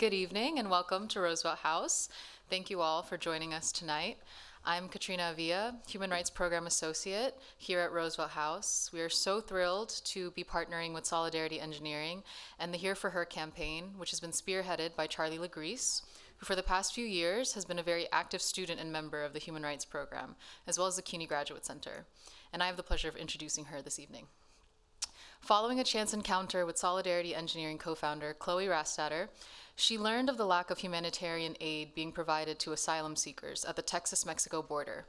Good evening and welcome to Roosevelt House. Thank you all for joining us tonight. I'm Katrina Avilla, Human Rights Program Associate here at Roosevelt House. We are so thrilled to be partnering with Solidarity Engineering and the Here for Her campaign, which has been spearheaded by Charlie Le Grice, who for the past few years has been a very active student and member of the Human Rights Program, as well as the CUNY Graduate Center. And I have the pleasure of introducing her this evening. Following a chance encounter with Solidarity Engineering co founder Chloe Rastatter, she learned of the lack of humanitarian aid being provided to asylum seekers at the Texas Mexico border.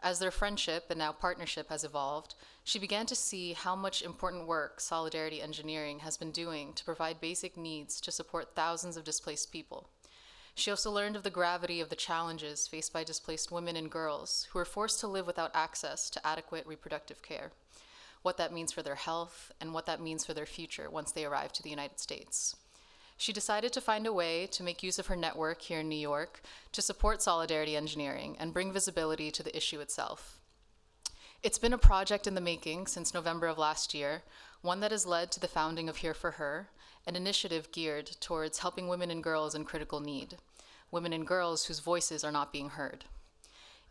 As their friendship and now partnership has evolved, she began to see how much important work Solidarity Engineering has been doing to provide basic needs to support thousands of displaced people. She also learned of the gravity of the challenges faced by displaced women and girls who are forced to live without access to adequate reproductive care, what that means for their health, and what that means for their future once they arrive to the United States she decided to find a way to make use of her network here in New York to support solidarity engineering and bring visibility to the issue itself. It's been a project in the making since November of last year, one that has led to the founding of Here for Her, an initiative geared towards helping women and girls in critical need, women and girls whose voices are not being heard.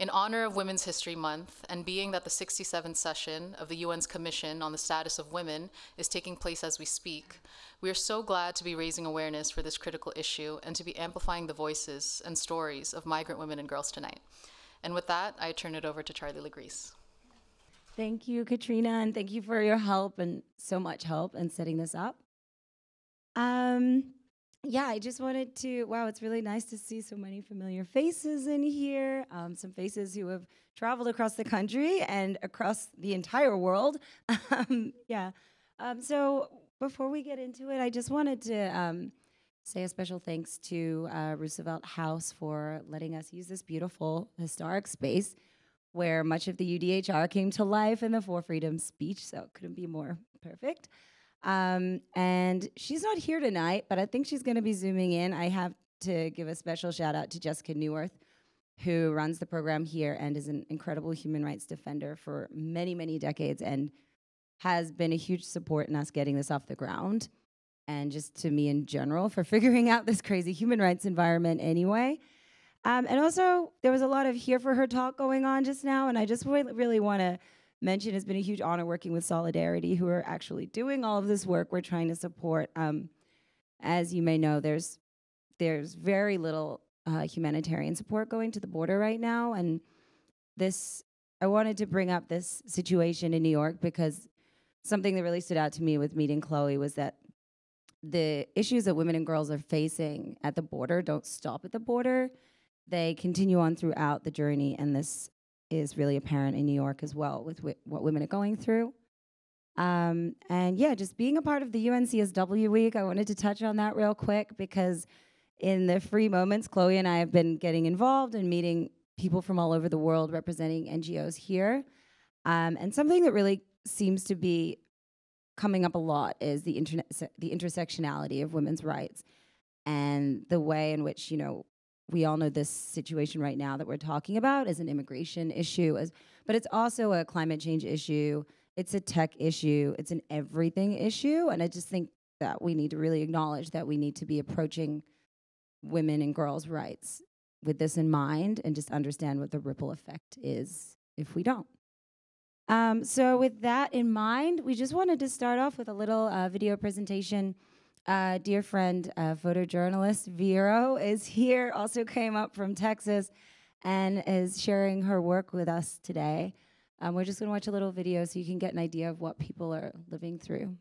In honor of Women's History Month, and being that the 67th session of the UN's Commission on the Status of Women is taking place as we speak, we are so glad to be raising awareness for this critical issue and to be amplifying the voices and stories of migrant women and girls tonight. And with that, I turn it over to Charlie Le Grice. Thank you, Katrina, and thank you for your help and so much help in setting this up. Um, yeah, I just wanted to. Wow, it's really nice to see so many familiar faces in here. Um, some faces who have traveled across the country and across the entire world. um, yeah. Um, so before we get into it, I just wanted to um, say a special thanks to uh, Roosevelt House for letting us use this beautiful historic space where much of the UDHR came to life in the Four Freedoms speech. So it couldn't be more perfect. Um, and she's not here tonight, but I think she's going to be zooming in. I have to give a special shout out to Jessica Neuwirth, who runs the program here and is an incredible human rights defender for many, many decades and has been a huge support in us getting this off the ground. And just to me in general for figuring out this crazy human rights environment anyway. Um, and also, there was a lot of here for her talk going on just now, and I just really want to mention it's been a huge honor working with Solidarity, who are actually doing all of this work we're trying to support. Um, as you may know, there's there's very little uh, humanitarian support going to the border right now, and this I wanted to bring up this situation in New York because something that really stood out to me with meeting Chloe was that the issues that women and girls are facing at the border don't stop at the border. They continue on throughout the journey, and this is really apparent in New York as well with wi- what women are going through. Um, and yeah, just being a part of the UNCSW week, I wanted to touch on that real quick because in the free moments, Chloe and I have been getting involved and meeting people from all over the world representing NGOs here. Um, and something that really seems to be coming up a lot is the internet, the intersectionality of women's rights and the way in which you know we all know this situation right now that we're talking about is an immigration issue, as, but it's also a climate change issue. It's a tech issue. It's an everything issue. And I just think that we need to really acknowledge that we need to be approaching women and girls' rights with this in mind and just understand what the ripple effect is if we don't. Um, so, with that in mind, we just wanted to start off with a little uh, video presentation uh, dear friend, uh, photojournalist Vero is here, also came up from Texas and is sharing her work with us today. Um, we're just going to watch a little video so you can get an idea of what people are living through.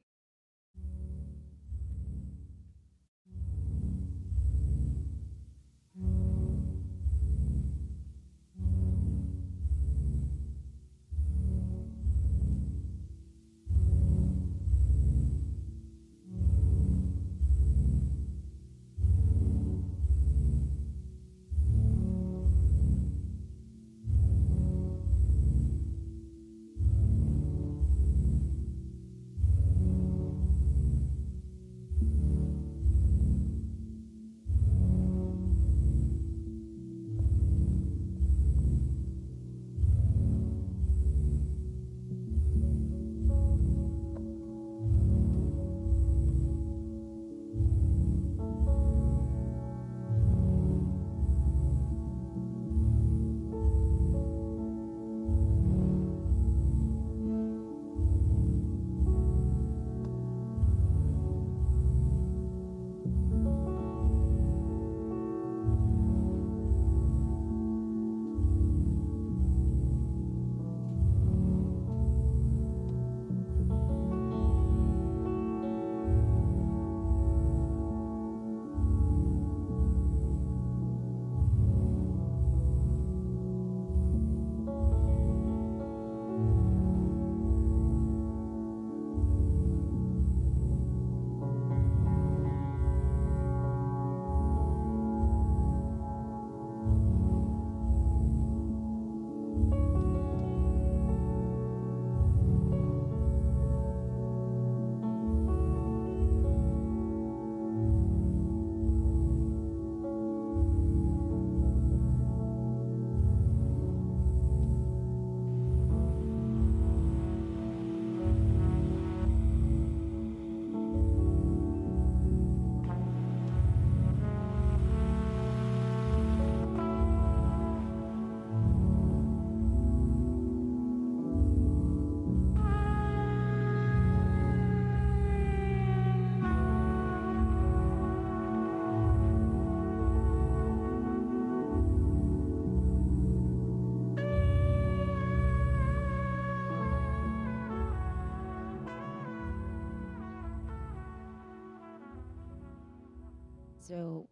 So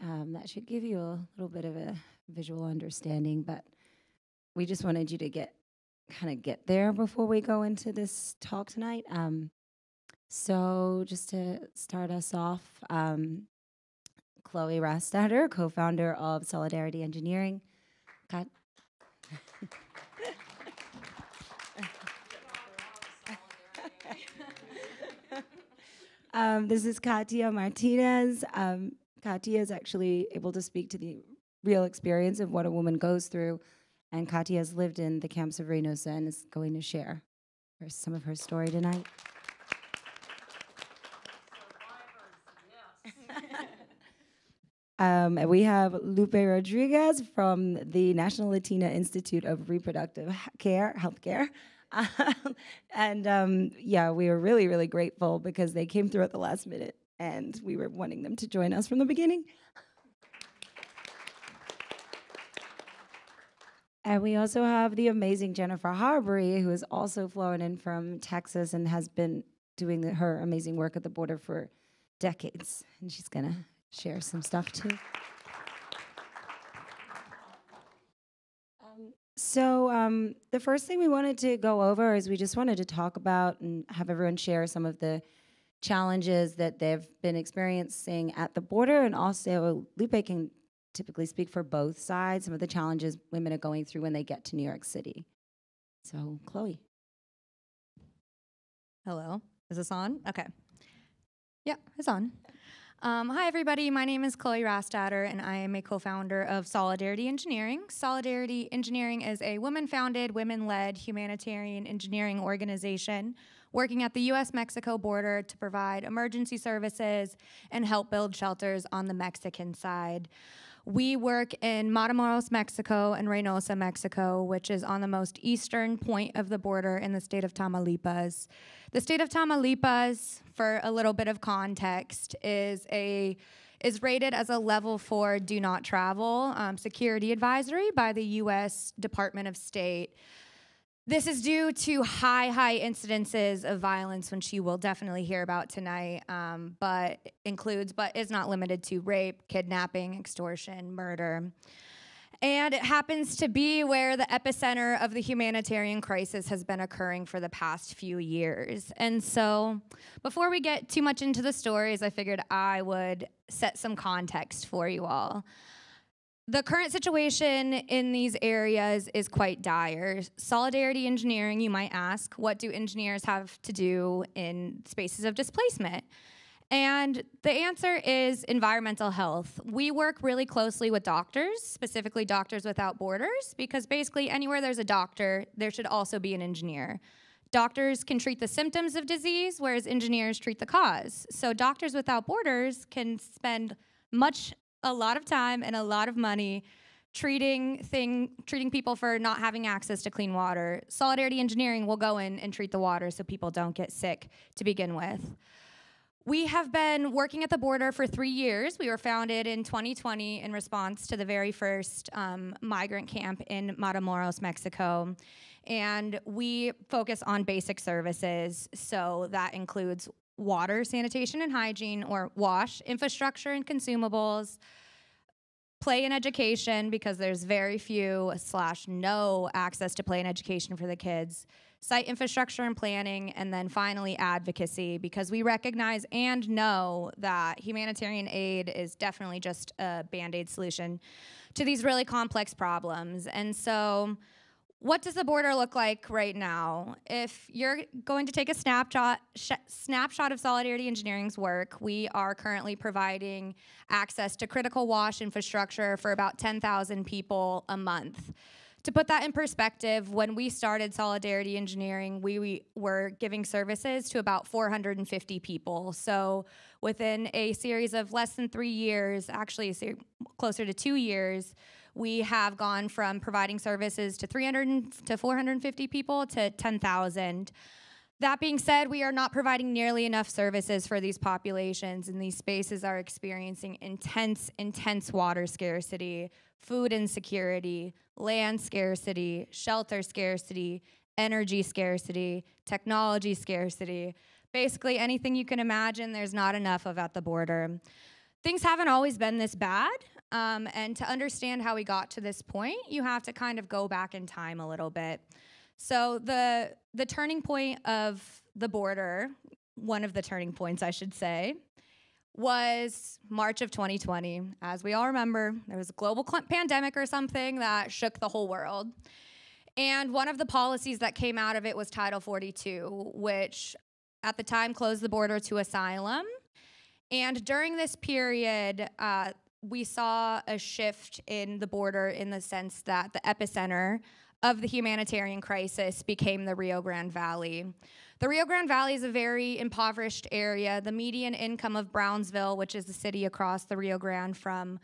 um, that should give you a little bit of a visual understanding, but we just wanted you to get kind of get there before we go into this talk tonight. Um, so just to start us off, um, Chloe Rastatter, co-founder of Solidarity Engineering. um, this is Kattia Martinez. Um, Kattia is actually able to speak to the real experience of what a woman goes through, and Kattia has lived in the camps of Reynosa and is going to share her, some of her story tonight. Um, and we have Lupe Rodriguez from the National Latina Institute of Reproductive Care, Healthcare. and um, yeah, we were really, really grateful because they came through at the last minute and we were wanting them to join us from the beginning. And we also have the amazing Jennifer Harbury, who is also flown in from Texas and has been doing the, her amazing work at the border for decades. And she's going to share some stuff too. So, um, the first thing we wanted to go over is we just wanted to talk about and have everyone share some of the challenges that they've been experiencing at the border, and also Lupe can typically speak for both sides, some of the challenges women are going through when they get to New York City. So, Chloe. Hello. Is this on? Okay. Yeah, it's on. Um, hi, everybody. My name is Chloe Rastatter, and I am a co founder of Solidarity Engineering. Solidarity Engineering is a women founded, women led humanitarian engineering organization working at the US Mexico border to provide emergency services and help build shelters on the Mexican side. We work in Matamoros, Mexico, and Reynosa, Mexico, which is on the most eastern point of the border in the state of Tamaulipas. The state of Tamaulipas, for a little bit of context, is a is rated as a level four do not travel um, security advisory by the U.S. Department of State. This is due to high, high incidences of violence, which you will definitely hear about tonight, um, but includes, but is not limited to rape, kidnapping, extortion, murder. And it happens to be where the epicenter of the humanitarian crisis has been occurring for the past few years. And so, before we get too much into the stories, I figured I would set some context for you all. The current situation in these areas is quite dire. Solidarity engineering, you might ask, what do engineers have to do in spaces of displacement? And the answer is environmental health. We work really closely with doctors, specifically Doctors Without Borders, because basically anywhere there's a doctor, there should also be an engineer. Doctors can treat the symptoms of disease, whereas engineers treat the cause. So Doctors Without Borders can spend much a lot of time and a lot of money treating thing treating people for not having access to clean water. Solidarity Engineering will go in and treat the water so people don't get sick to begin with. We have been working at the border for three years. We were founded in 2020 in response to the very first um, migrant camp in Matamoros, Mexico. And we focus on basic services. So that includes water, sanitation, and hygiene, or WASH, infrastructure and consumables, play and education, because there's very few slash no access to play and education for the kids, site infrastructure and planning, and then finally advocacy, because we recognize and know that humanitarian aid is definitely just a band aid solution to these really complex problems. And so, what does the border look like right now? If you're going to take a snapshot sh- snapshot of Solidarity Engineering's work, we are currently providing access to critical wash infrastructure for about 10,000 people a month. To put that in perspective, when we started Solidarity Engineering, we, we were giving services to about 450 people. So within a series of less than three years, actually closer to two years, we have gone from providing services to 300 to 450 people to 10,000. That being said, we are not providing nearly enough services for these populations, and these spaces are experiencing intense, intense water scarcity, food insecurity, land scarcity, shelter scarcity, energy scarcity, technology scarcity. Basically, anything you can imagine, there's not enough of at the border. things haven't always been this bad. Um, and to understand how we got to this point, you have to kind of go back in time a little bit. So the the turning point of the border, one of the turning points, I should say, was March of 2020. As we all remember, there was a global pandemic or something that shook the whole world. And one of the policies that came out of it was Title 42, which at the time closed the border to asylum. And during this period, uh, we saw a shift in the border in the sense that the epicenter of the humanitarian crisis became the Rio Grande Valley. The Rio Grande Valley is a very impoverished area. The median income of Brownsville, which is the city across the Rio Grande from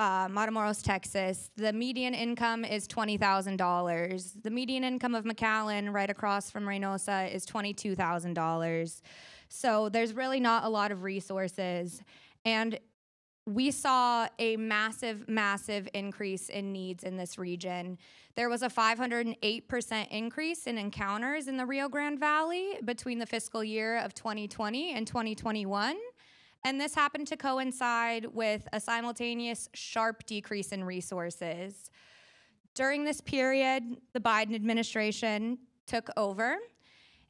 uh, Matamoros, Texas, the median income is $20,000. The median income of McAllen, right across from Reynosa, is $22,000. So there's really not a lot of resources. And we saw a massive, massive increase in needs in this region. There was a 508% increase in encounters in the Rio Grande Valley between the fiscal year of 2020 and 2021. And this happened to coincide with a simultaneous sharp decrease in resources. During this period, the Biden administration took over.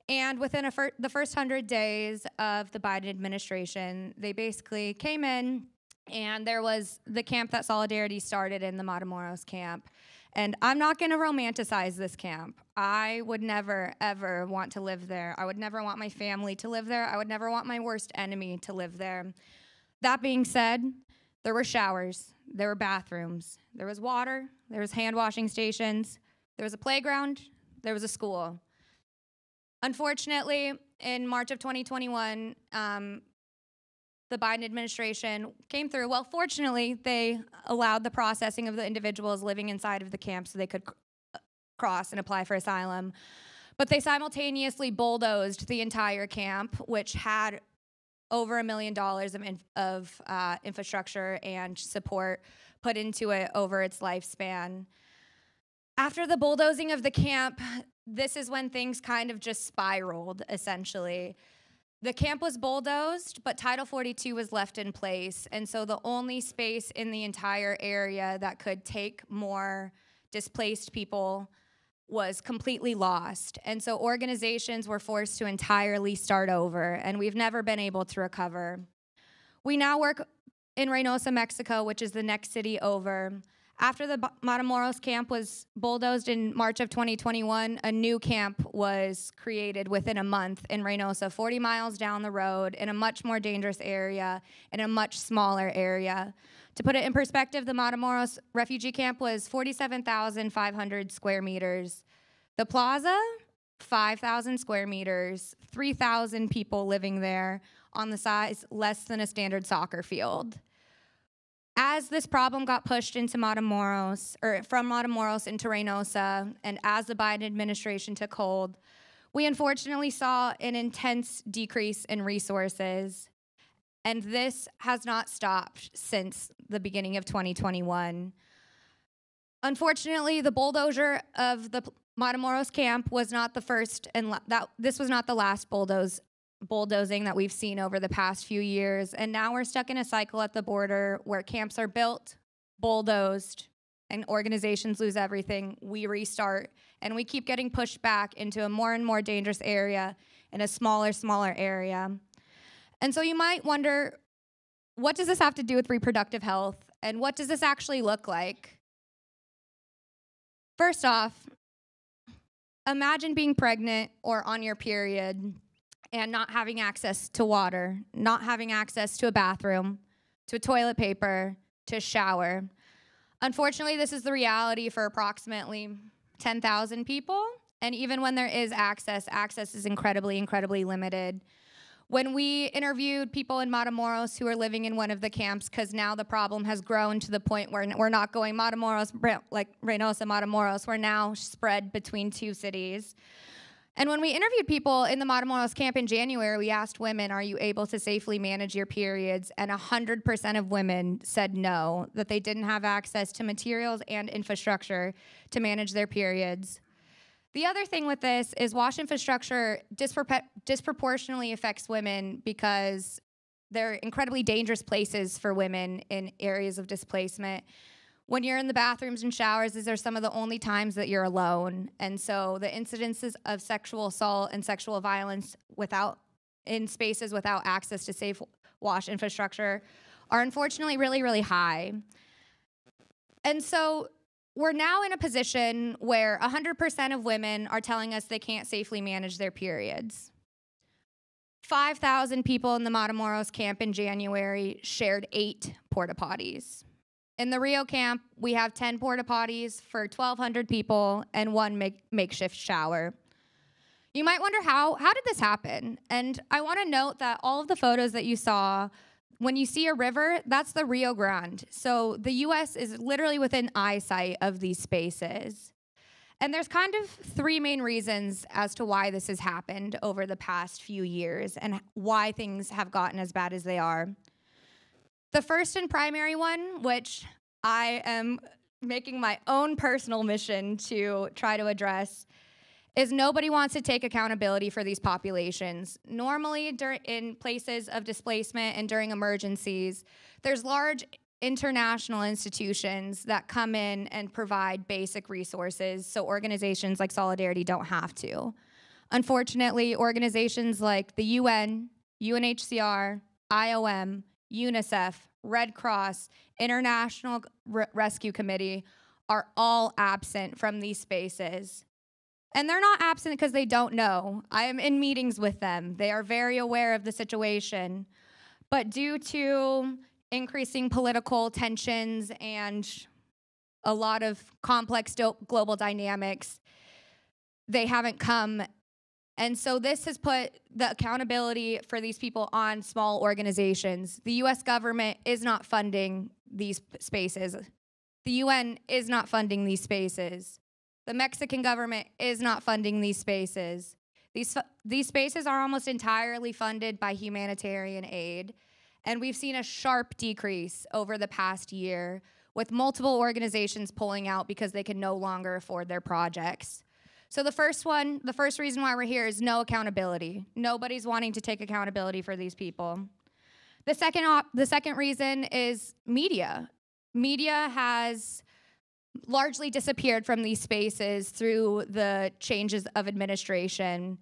And within fir- the first 100 days of the Biden administration, they basically came in and there was the camp that Solidarity started in the Matamoros camp. And I'm not going to romanticize this camp. I would never, ever want to live there. I would never want my family to live there. I would never want my worst enemy to live there. That being said, there were showers, there were bathrooms, there was water, there was hand washing stations, there was a playground, there was a school. Unfortunately, in March of 2021, um, the Biden administration came through. Well, fortunately, they allowed the processing of the individuals living inside of the camp so they could cross and apply for asylum. But they simultaneously bulldozed the entire camp, which had over a million dollars of, in, of uh, infrastructure and support put into it over its lifespan. After the bulldozing of the camp, this is when things kind of just spiraled, essentially. The camp was bulldozed, but Title 42 was left in place. And so the only space in the entire area that could take more displaced people was completely lost. And so organizations were forced to entirely start over, and we've never been able to recover. We now work in Reynosa, Mexico, which is the next city over. After the Matamoros camp was bulldozed in March of 2021, a new camp was created within a month in Reynosa, 40 miles down the road, in a much more dangerous area, in a much smaller area. To put it in perspective, the Matamoros refugee camp was 47,500 square meters. The plaza, 5,000 square meters, 3,000 people living there on the size less than a standard soccer field as this problem got pushed into Matamoros, or from Matamoros into Reynosa, and as the Biden administration took hold, we unfortunately saw an intense decrease in resources. And this has not stopped since the beginning of 2021. Unfortunately, the bulldozer of the Matamoros camp was not the first, and that this was not the last bulldoze bulldozing that we've seen over the past few years. And now we're stuck in a cycle at the border where camps are built, bulldozed, and organizations lose everything. We restart, and we keep getting pushed back into a more and more dangerous area in a smaller, smaller area. And so you might wonder what does this have to do with reproductive health? And what does this actually look like? First off, imagine being pregnant or on your period and not having access to water, not having access to a bathroom, to toilet paper, to shower. Unfortunately, this is the reality for approximately 10,000 people. And even when there is access, access is incredibly, incredibly limited. When we interviewed people in Matamoros who are living in one of the camps, because now the problem has grown to the point where we're not going Matamoros, like Reynosa, Matamoros, we're now spread between two cities. And when we interviewed people in the Matamoros camp in January, we asked women, Are you able to safely manage your periods? And 100% of women said no, that they didn't have access to materials and infrastructure to manage their periods. The other thing with this is wash infrastructure dispropor- disproportionately affects women because they're incredibly dangerous places for women in areas of displacement. When you're in the bathrooms and showers, these are some of the only times that you're alone. And so the incidences of sexual assault and sexual violence without in spaces without access to safe wash infrastructure are unfortunately really, really high. And so we're now in a position where 100% of women are telling us they can't safely manage their periods. 5,000 people in the Matamoros camp in January shared eight porta potties. In the Rio camp, we have 10 porta potties for 1,200 people and one make- makeshift shower. You might wonder how how did this happen? And I want to note that all of the photos that you saw when you see a river, that's the Rio Grande. So the US is literally within eyesight of these spaces. And there's kind of three main reasons as to why this has happened over the past few years and why things have gotten as bad as they are. The first and primary one, which I am making my own personal mission to try to address, is nobody wants to take accountability for these populations. Normally, dur- in places of displacement and during emergencies, there's large international institutions that come in and provide basic resources so organizations like Solidarity don't have to. Unfortunately, organizations like the UN, UNHCR, IOM, UNICEF, Red Cross, International Rescue Committee are all absent from these spaces. And they're not absent because they don't know. I am in meetings with them. They are very aware of the situation. But due to increasing political tensions and a lot of complex global dynamics, they haven't come. And so this has put the accountability for these people on small organizations. The US government is not funding these spaces. The UN is not funding these spaces. The Mexican government is not funding these spaces. These, these spaces are almost entirely funded by humanitarian aid. And we've seen a sharp decrease over the past year with multiple organizations pulling out because they can no longer afford their projects. So the first one, the first reason why we're here is no accountability. Nobody's wanting to take accountability for these people. The second op- the second reason is media. Media has largely disappeared from these spaces through the changes of administration.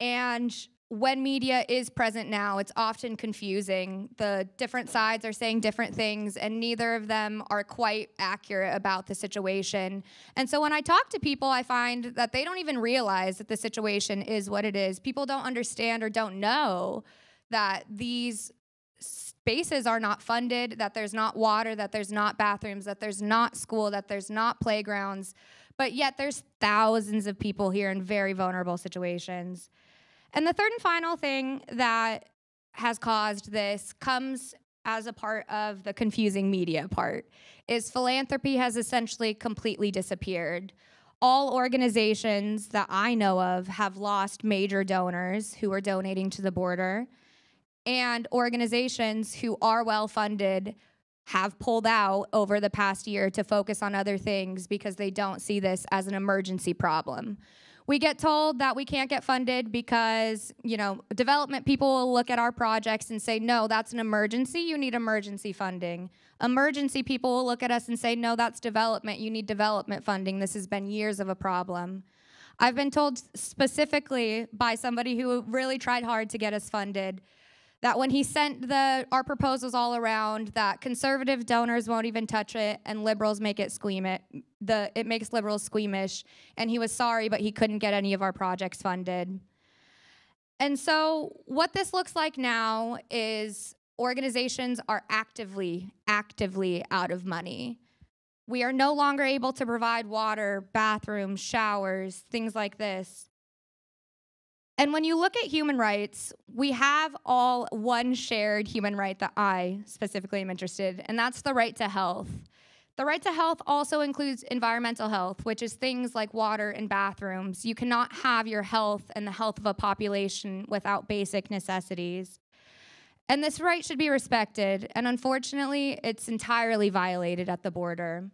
And when media is present now, it's often confusing. The different sides are saying different things, and neither of them are quite accurate about the situation. And so when I talk to people, I find that they don't even realize that the situation is what it is. People don't understand or don't know that these spaces are not funded, that there's not water, that there's not bathrooms, that there's not school, that there's not playgrounds. But yet there's thousands of people here in very vulnerable situations. And the third and final thing that has caused this comes as a part of the confusing media part is philanthropy has essentially completely disappeared. All organizations that I know of have lost major donors who are donating to the border and organizations who are well funded have pulled out over the past year to focus on other things because they don't see this as an emergency problem. We get told that we can't get funded because, you know, development people will look at our projects and say, no, that's an emergency, you need emergency funding. Emergency people will look at us and say, no, that's development, you need development funding. This has been years of a problem. I've been told specifically by somebody who really tried hard to get us funded that when he sent the our proposals all around that conservative donors won't even touch it and liberals make it squeamish the it makes liberals squeamish. And he was sorry but he couldn't get any of our projects funded. And so what this looks like now is organizations are actively actively out of money. We are no longer able to provide water bathrooms showers things like this and when you look at human rights, we have all one shared human right that I specifically am interested, in, and that's the right to health. The right to health also includes environmental health, which is things like water and bathrooms. You cannot have your health and the health of a population without basic necessities. And this right should be respected, and unfortunately, it's entirely violated at the border.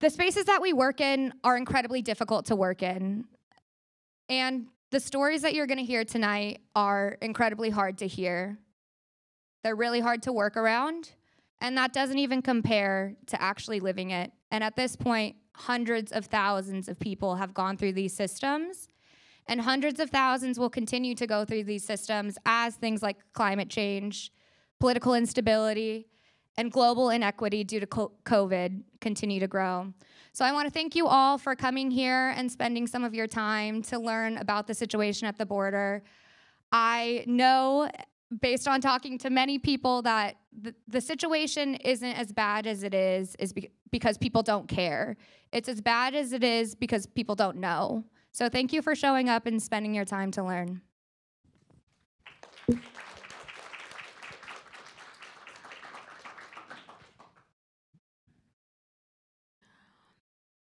The spaces that we work in are incredibly difficult to work in. And The stories that you're going to hear tonight are incredibly hard to hear. They're really hard to work around, and that doesn't even compare to actually living it. And at this point, hundreds of thousands of people have gone through these systems, and hundreds of thousands will continue to go through these systems as things like climate change, political instability, and global inequity due to COVID continue to grow. So I want to thank you all for coming here and spending some of your time to learn about the situation at the border. I know, based on talking to many people, that the, the situation isn't as bad as it is, is be- because people don't care. It's as bad as it is because people don't know. So thank you for showing up and spending your time to learn.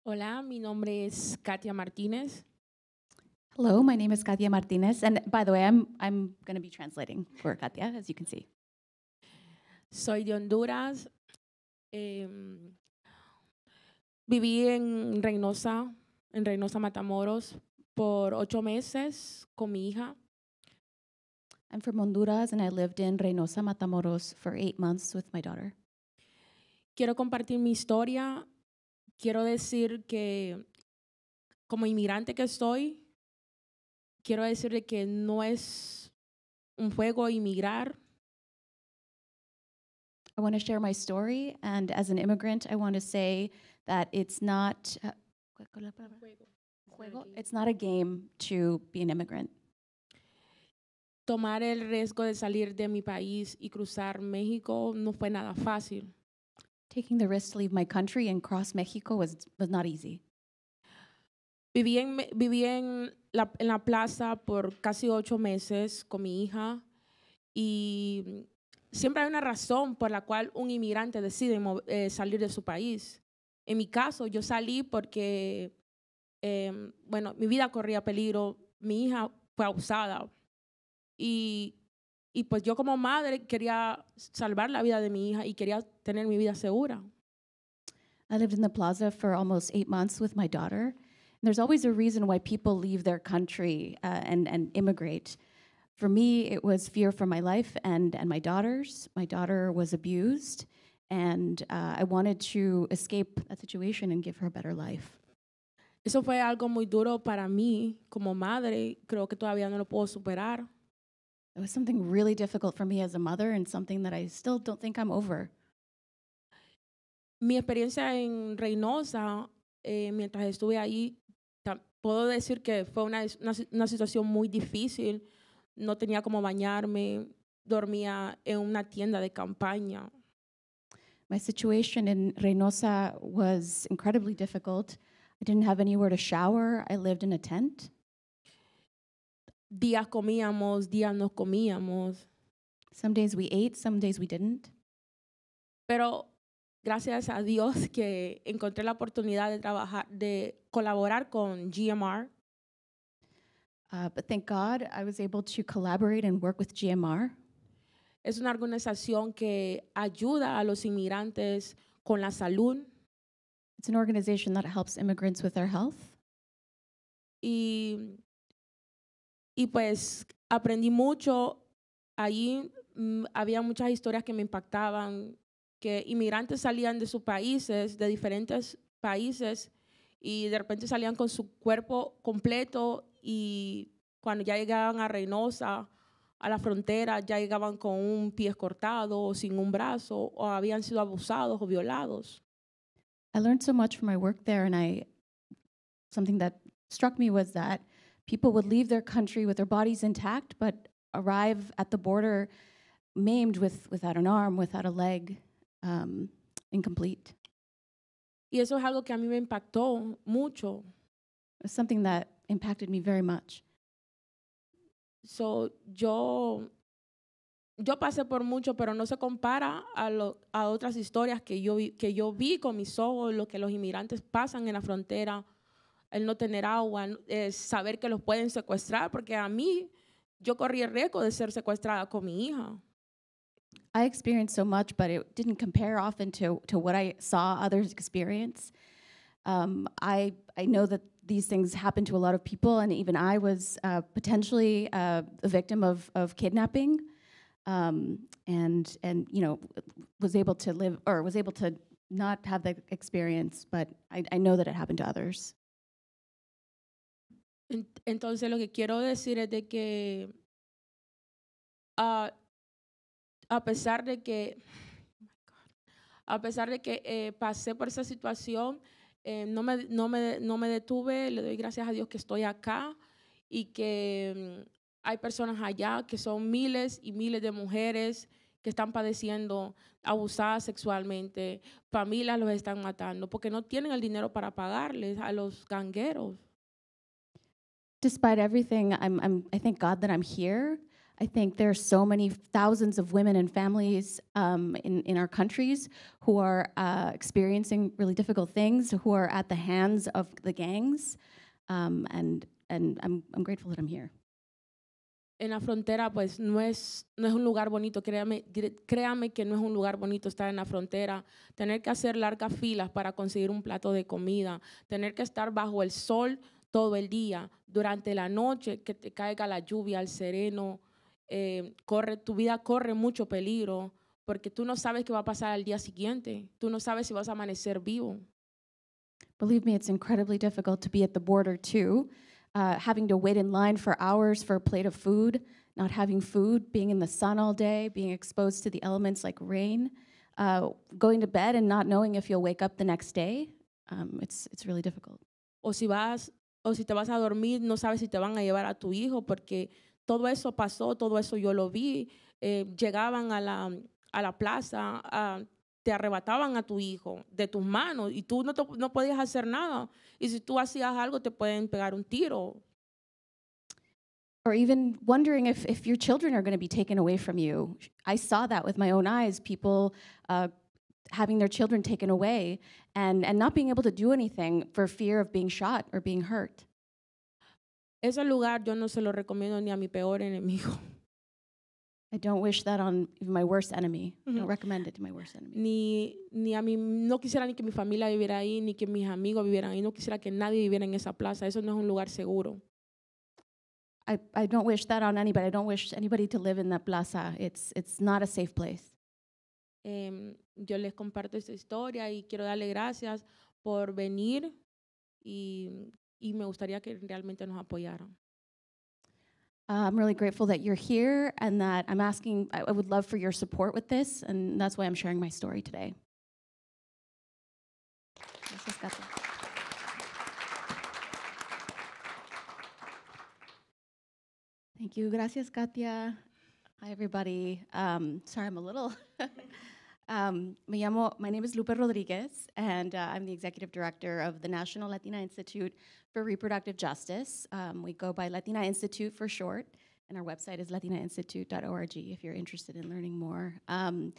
Hola, mi nombre es Katia Martínez. Hello, my name is Katia Martinez, and by the way, I'm I'm going to be translating for Katia, as you can see. Soy de Honduras. Em, viví en Reynosa, en Reynosa Matamoros, por ocho meses con mi hija. I'm from Honduras, and I lived in Reynosa, Matamoros, for eight months with my daughter. Quiero compartir mi historia. Quiero decir que como inmigrante que estoy, quiero decirle que no es un juego inmigrar. I want to share my story, and as an immigrant, I want to say that it's not uh, it's not a game to be an immigrant. Tomar el riesgo de salir de mi país y cruzar México no fue nada fácil. Taking the risk to leave my country and cross Mexico was was not easy. Viví en, viví en, la, en la plaza por casi ocho meses con mi hija y siempre hay una razón por la cual un inmigrante decide eh, salir de su país. En mi caso, yo salí porque, em, bueno, mi vida corría peligro, mi hija fue abusada y, y pues yo como madre quería salvar la vida de mi hija y quería tener mi vida segura. I lived in the plaza for almost eight months with my daughter. And there's always a reason why people leave their country uh, and, and immigrate. For me, it was fear for my life and, and my daughter's. My daughter was abused, and uh, I wanted to escape that situation and give her a better life. Eso fue algo muy duro para mí como madre. Creo que todavía no lo puedo superar. It was something really difficult for me as a mother and something that I still don't think I'm over. Mi experiencia en Reynosa, eh, mientras estuve ahí, puedo decir que fue una, una, una situación muy difícil. No tenía cómo bañarme, dormía en una tienda de campaña. My situation in Reynosa was incredibly difficult. I didn't have anywhere to shower. I lived in a tent. Días comíamos, días no comíamos. Some days we ate, some days we didn't. Pero gracias a Dios que encontré la oportunidad de trabajar, de colaborar con GMR. Uh, but thank God I was able to collaborate and work with GMR. Es una organización que ayuda a los inmigrantes con la salud It's an organization that helps immigrants with their health. y, y pues aprendí mucho. Allí mm, había muchas historias que me impactaban, que inmigrantes salían de sus países, de diferentes países, y de repente salían con su cuerpo completo y cuando ya llegaban a Reynosa, a la frontera, ya llegaban con un pie cortado o sin un brazo, o habían sido abusados o violados. I learned so much from my work there, and I something that struck me was that people would leave their country with their bodies intact, but arrive at the border maimed with without an arm, without a leg, um, incomplete. Y eso es algo que a mí me impactó mucho. Something that impacted me very much. So, yo, yo pasé por mucho, pero no se compara a, lo- a otras historias que yo, que yo vi con mis ojos, lo que los inmigrantes pasan en la frontera, el no tener agua, eh, saber que los pueden secuestrar, porque a mí yo corrí el riesgo de ser secuestrada con mi hija. I experienced so much, but it didn't compare often to, to what I saw others experience. Um, I, I know that these things happen to a lot of people, and even I was uh, potentially uh, a victim of, of kidnapping, um, and and you know was able to live or was able to not have that experience, but I, I know that it happened to others. En- Entonces lo que quiero decir es de que ah, a pesar de que a pesar de que eh, pasé por esa situación, eh, no, me, no, me, no me detuve, le doy gracias a Dios que estoy acá y que mm, hay personas allá que son miles y miles de mujeres que están padeciendo abusadas sexualmente, familias los están matando porque no tienen el dinero para pagarles a los gangueros. Despite everything, I'm, I'm, I thank God that I'm here. I think there are so many thousands of women and families um, in, in our countries who are uh, experiencing really difficult things, who are at the hands of the gangs. Um, and and I'm, I'm grateful that I'm here. en la frontera, pues no es, no es un lugar bonito. Créame, créame que no es un lugar bonito estar en la frontera. Tener que hacer largas filas para conseguir un plato de comida. Tener que estar bajo el sol todo el día. Durante la noche, que te caiga la lluvia, el sereno. eh, corre, tu vida corre mucho peligro porque tú no sabes qué va a pasar al día siguiente. Tú no sabes si vas a amanecer vivo. Believe me, it's incredibly difficult to be at the border too, uh, having to wait in line for hours for a plate of food, not having food, being in the sun all day, being exposed to the elements like rain, uh, going to bed and not knowing if you'll wake up the next day. Um, it's, it's really difficult. o si vas o si te vas a dormir, no sabes si te van a llevar a tu hijo porque todo eso pasó, todo eso yo lo vi. Eh, llegaban a la, a la plaza, ah, te arrebataban a tu hijo de tus manos y tú no, te- no podías hacer nada. Y si tú hacías algo, te pueden pegar un tiro. Or even wondering if, if your children are going to be taken away from you. I saw that with my own eyes, people uh, having their children taken away and, and not being able to do anything for fear of being shot or being hurt. Ese lugar yo no se lo recomiendo ni a mi peor enemigo, I don't wish that on even my worst enemy. I Mhm. don't recommend it to my worst enemy. ni, ni a mi, no quisiera ni que mi familia viviera ahí, ni que mis amigos vivieran ahí, no quisiera que nadie viviera en esa plaza. Eso no es un lugar seguro. I, I don't wish that on anybody. I don't wish anybody to live in that plaza. It's, it's not a safe place. Em, yo les comparto esta historia y quiero darle gracias por venir y, y me gustaría que realmente nos apoyaran. Uh, I'm really grateful that you're here and that I'm asking, I, I would love for your support with this, and that's why I'm sharing my story today. Gracias, Kattia. Thank you. Gracias, Kattia. Hi, everybody. Um, sorry, I'm a little. um, me llamo, my name is Lupe Rodriguez, and uh, I'm the executive director of the National Latina Institute for Reproductive Justice. Um, we go by Latina Institute for short, and our website is latinainstitute.org if you're interested in learning more. Um,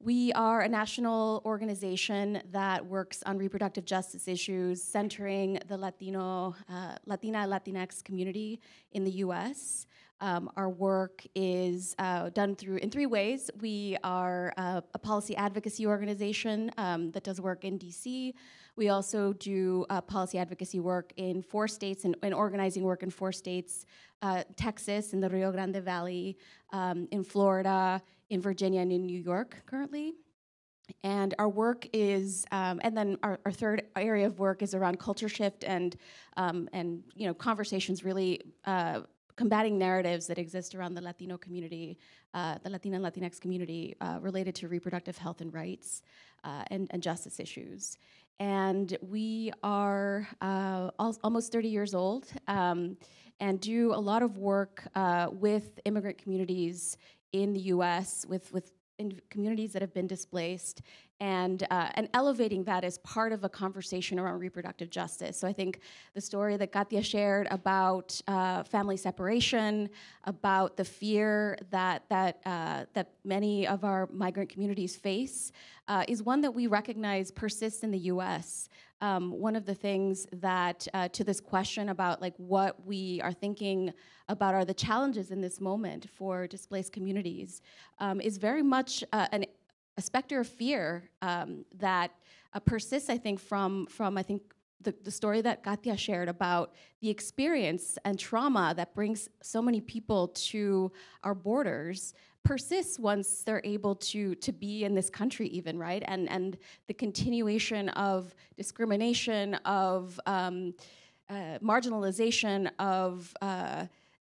we are a national organization that works on reproductive justice issues centering the Latino, uh, Latina, Latinx community in the U.S. Um, our work is uh, done through in three ways. We are uh, a policy advocacy organization um, that does work in D.C. We also do uh, policy advocacy work in four states and, and organizing work in four states: uh, Texas, in the Rio Grande Valley, um, in Florida, in Virginia, and in New York currently. And our work is, um, and then our, our third area of work is around culture shift and, um, and you know, conversations really uh, combating narratives that exist around the Latino community, uh, the Latina and Latinx community uh, related to reproductive health and rights uh, and, and justice issues. And we are uh, al- almost 30 years old um, and do a lot of work uh, with immigrant communities in the US, with, with communities that have been displaced and uh, and elevating that as part of a conversation around reproductive justice. So I think the story that Kattia shared about uh, family separation, about the fear that that uh, that many of our migrant communities face, uh, is one that we recognize persists in the U.S. Um, one of the things that uh, to this question about like what we are thinking about are the challenges in this moment for displaced communities um, is very much uh, an a specter of fear um, that uh, persists, I think, from from I think the, the story that Kattia shared about the experience and trauma that brings so many people to our borders persists once they're able to to be in this country even right? And and the continuation of discrimination of um, uh, marginalization of uh,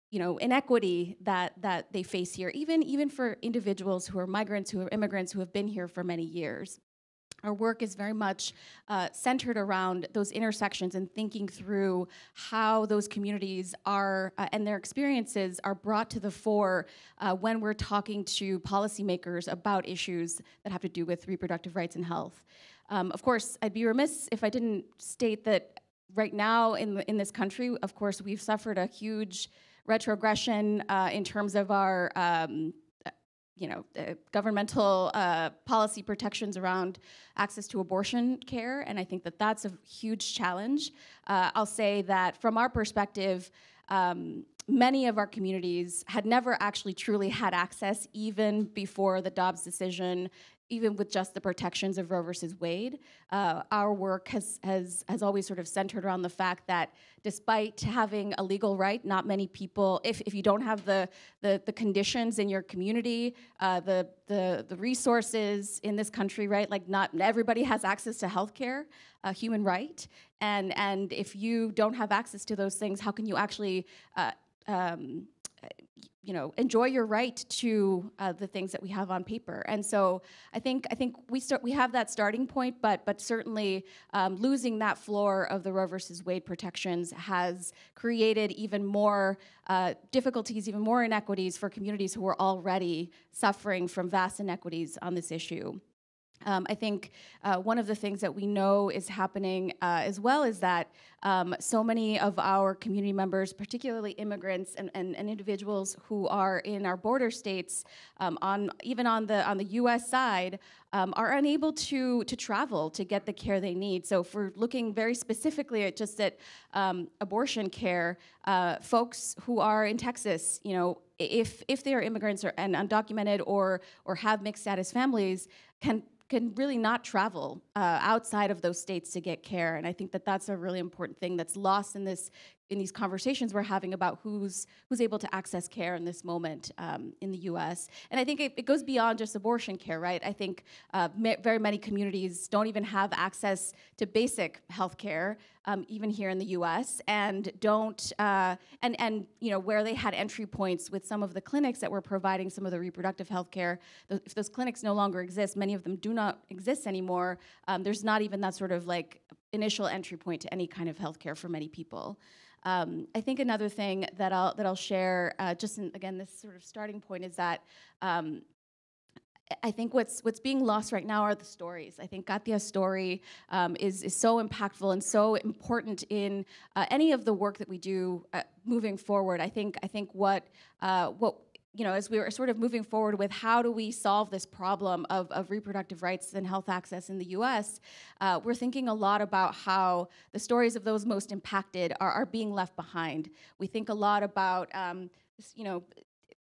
you know inequity that that they face here even even for individuals who are migrants who are immigrants who have been here for many years our work is very much uh, centered around those intersections and thinking through how those communities are uh, and their experiences are brought to the fore uh, when we're talking to policymakers about issues that have to do with reproductive rights and health. Um, of course, I'd be remiss if I didn't state that right now in, in this country, of course, we've suffered a huge retrogression uh, in terms of our um, you know, uh, governmental uh, policy protections around access to abortion care, and I think that that's a huge challenge. Uh, I'll say that from our perspective, um, many of our communities had never actually truly had access even before the Dobbs decision even with just the protections of Roe versus Wade, uh, our work has, has, has always sort of centered around the fact that despite having a legal right, not many people, if, if you don't have the, the, the conditions in your community, uh, the, the, the resources in this country, right, like not everybody has access to healthcare, a human right, and, and if you don't have access to those things, how can you actually uh, um, you know enjoy your right to uh, the things that we have on paper. And so i think i think we start we have that starting point but but certainly um, losing that floor of the roe versus wade protections has created even more uh, difficulties even more inequities for communities who are already suffering from vast inequities on this issue um, I think uh, one of the things that we know is happening uh, as well is that um, so many of our community members, particularly immigrants and, and, and individuals who are in our border states, um, on even on the on the U.S. side, um, are unable to to travel to get the care they need. So, if we're looking very specifically at just at um, abortion care, uh, folks who are in Texas, you know, if if they are immigrants or, and undocumented or or have mixed status families, can can really not travel uh, outside of those states to get care. And I think that that's a really important thing that's lost in this in these conversations we're having about who's who's able to access care in this moment um, in the U.S. And I think it, it, goes beyond just abortion care, right? I think uh, ma- very many communities don't even have access to basic health care, um, even here in the U.S. And don't uh, and and you know where they had entry points with some of the clinics that were providing some of the reproductive health care. Th- if those clinics no longer exist, many of them do not exist anymore. Um, there's not even that sort of like initial entry point to any kind of healthcare for many people. Um, I think another thing that I'll that I'll share, uh, just in, again this sort of starting point, is that um, I think what's what's being lost right now are the stories. I think Kattia's story um, is is so impactful and so important in uh, any of the work that we do uh, moving forward. I think I think what uh, what you know, as we were sort of moving forward with how do we solve this problem of, of reproductive rights and health access in the US, uh, we're thinking a lot about how the stories of those most impacted are, are being left behind. We think a lot about, um, you know,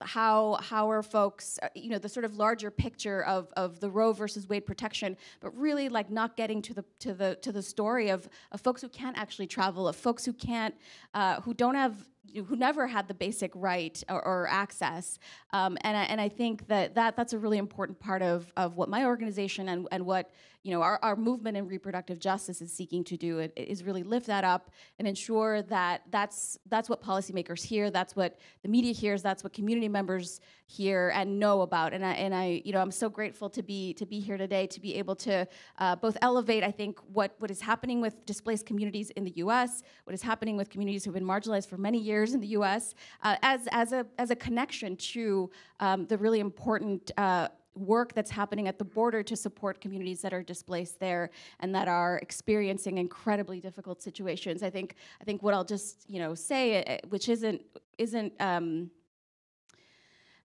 how how are folks uh, you know the sort of larger picture of of the Roe versus Wade protection, but really like not getting to the to the to the story of of folks who can't actually travel, of folks who can't uh, who don't have who never had the basic right or, or access. Um, and, I, and I think that, that that's a really important part of, of what my organization and, and what you know, our, our movement in reproductive justice is seeking to do it, is really lift that up and ensure that that's, that's what policymakers hear, that's what the media hears, that's what community members hear and know about. And I, and I you know, I'm so grateful to be, to be here today, to be able to uh, both elevate, I think, what, what is happening with displaced communities in the US, what is happening with communities who have been marginalized for many years in the US, uh, as, as, a, as a connection to um, the really important uh, work that's happening at the border to support communities that are displaced there and that are experiencing incredibly difficult situations. I think I think what I'll just you know say, uh, which isn't isn't um,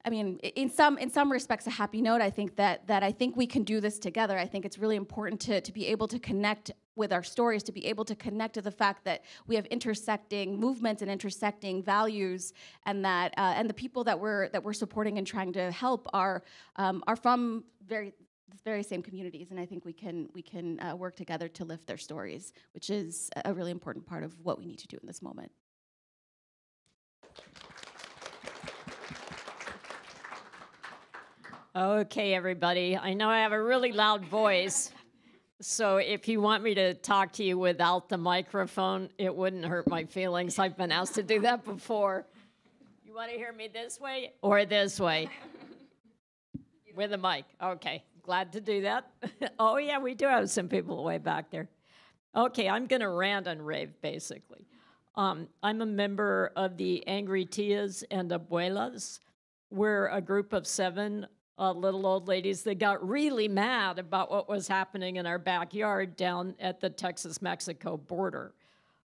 I mean, in some in some respects, a happy note. I think that that I think we can do this together. I think it's really important to to be able to connect with our stories, to be able to connect to the fact that we have intersecting movements and intersecting values, and that uh, and the people that we're that we're supporting and trying to help are um, are from very very same communities, and I think we can we can uh, work together to lift their stories, which is a really important part of what we need to do in this moment. Okay, everybody. I know I have a really loud voice. So if you want me to talk to you without the microphone, it wouldn't hurt my feelings. I've been asked to do that before. You want to hear me this way or this way? With a mic. Okay, glad to do that. oh, yeah, we do have some people way back there. Okay, I'm going to rant and rave basically. Um, I'm a member of the Angry Tias and Abuelas. We're a group of seven uh, little old ladies that got really mad about what was happening in our backyard down at the Texas Mexico border.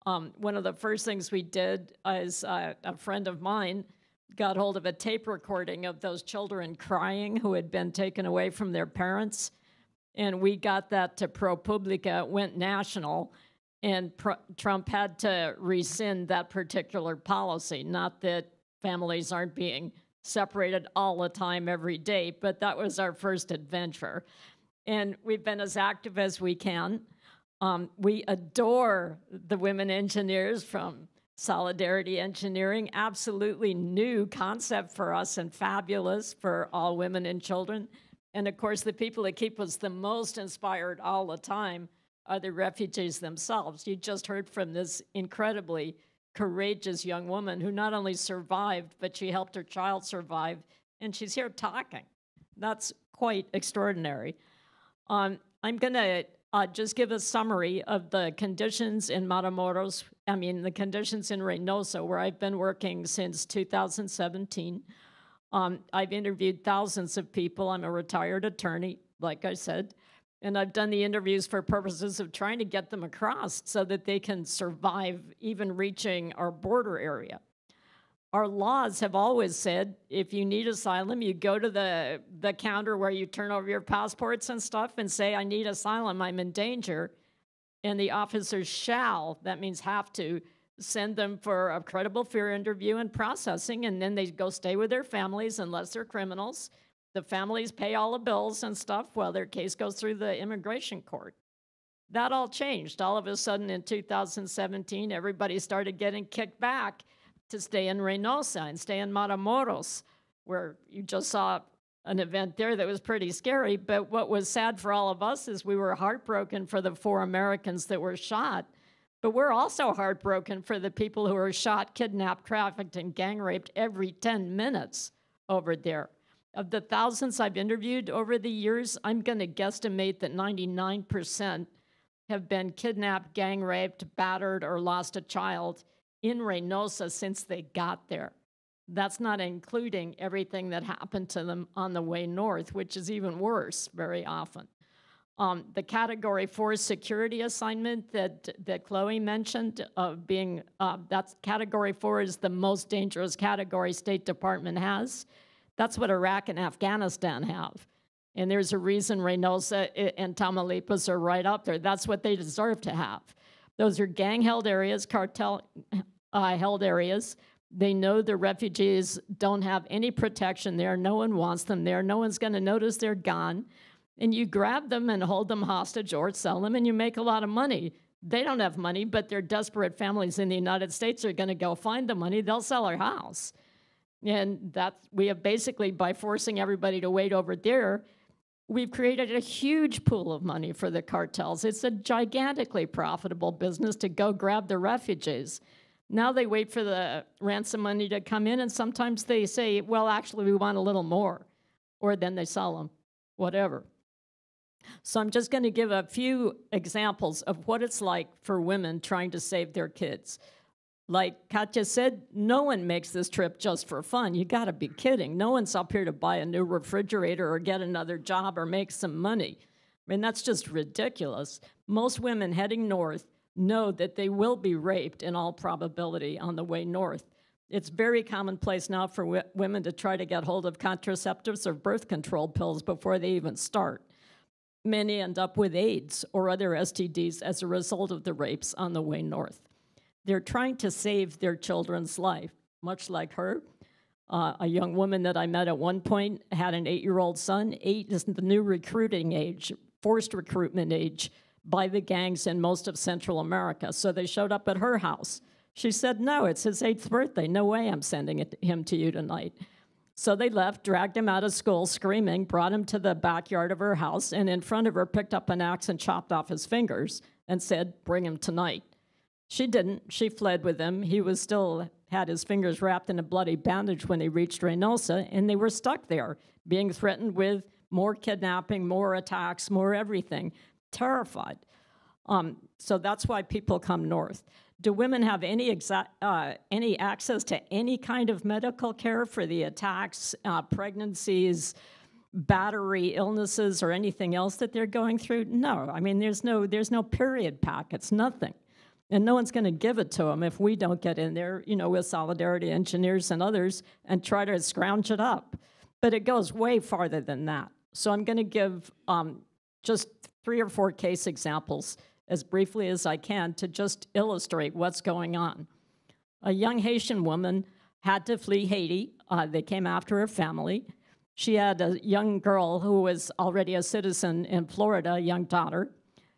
Um, one of the first things we did is uh, a friend of mine got hold of a tape recording of those children crying who had been taken away from their parents. And we got that to ProPublica, went national, and Trump had to rescind that particular policy. Not that families aren't being separated all the time, every day, but that was our first adventure. And we've been as active as we can. Um, we adore the women engineers from Solidarity Engineering, absolutely new concept for us and fabulous for all women and children. And of course, the people that keep us the most inspired all the time are the refugees themselves. You just heard from this incredibly courageous young woman who not only survived, but she helped her child survive, and she's here talking. That's quite extraordinary. Um, I'm going to uh, just give a summary of the conditions in Matamoros, I mean, the conditions in Reynosa, where I've been working since 2017. Um, I've interviewed thousands of people. I'm a retired attorney, like I said. And I've done the interviews for purposes of trying to get them across so that they can survive even reaching our border area. Our laws have always said if you need asylum, you go to the, the counter where you turn over your passports and stuff and say, I need asylum, I'm in danger. And the officers shall, that means have to, send them for a credible fear interview and processing, and then they go stay with their families unless they're criminals the families pay all the bills and stuff while their case goes through the immigration court. That all changed. All of a sudden in 2017, everybody started getting kicked back to stay in Reynosa and stay in Matamoros, where you just saw an event there that was pretty scary. But what was sad for all of us is we were heartbroken for the four Americans that were shot. But we're also heartbroken for the people who are shot, kidnapped, trafficked, and gang raped every 10 minutes over there. Of the thousands I've interviewed over the years, I'm going to guesstimate that 99% have been kidnapped, gang raped, battered, or lost a child in Reynosa since they got there. That's not including everything that happened to them on the way north, which is even worse very often. Um, the category four security assignment that, that Chloe mentioned of being, uh, that's category four is the most dangerous category State Department has. That's what Iraq and Afghanistan have. And there's a reason Reynosa and Tamaulipas are right up there. That's what they deserve to have. Those are gang held areas, cartel uh, held areas. They know the refugees don't have any protection there. No one wants them there. No one's going to notice they're gone. And you grab them and hold them hostage or sell them, and you make a lot of money. They don't have money, but their desperate families in the United States are going to go find the money. They'll sell their house. And that's, we have basically, by forcing everybody to wait over there, we've created a huge pool of money for the cartels. It's a gigantically profitable business to go grab the refugees. Now they wait for the ransom money to come in, and sometimes they say, well, actually, we want a little more. Or then they sell them, whatever. So I'm just going to give a few examples of what it's like for women trying to save their kids. Like Kattia said, no one makes this trip just for fun. You got to be kidding. No one's up here to buy a new refrigerator or get another job or make some money. I mean, that's just ridiculous. Most women heading north know that they will be raped in all probability on the way north. It's very commonplace now for women to try to get hold of contraceptives or birth control pills before they even start. Many end up with AIDS or other STDs as a result of the rapes on the way north. They're trying to save their children's life, much like her. Uh, a young woman that I met at one point had an eight year old son. Eight is the new recruiting age, forced recruitment age by the gangs in most of Central America. So they showed up at her house. She said, No, it's his eighth birthday. No way I'm sending it, him to you tonight. So they left, dragged him out of school screaming, brought him to the backyard of her house, and in front of her picked up an axe and chopped off his fingers and said, Bring him tonight. She didn't. She fled with him. He was still had his fingers wrapped in a bloody bandage when they reached Reynosa, and they were stuck there, being threatened with more kidnapping, more attacks, more everything, terrified. Um, so that's why people come north. Do women have any exa- uh, any access to any kind of medical care for the attacks, uh, pregnancies, battery illnesses, or anything else that they're going through? No. I mean, there's no there's no period packets, nothing and no one's going to give it to them if we don't get in there, you know, with Solidarity Engineers and others and try to scrounge it up. But it goes way farther than that. So I'm going to give um, just three or four case examples as briefly as I can to just illustrate what's going on. A young Haitian woman had to flee Haiti. Uh, they came after her family. She had a young girl who was already a citizen in Florida, a young daughter.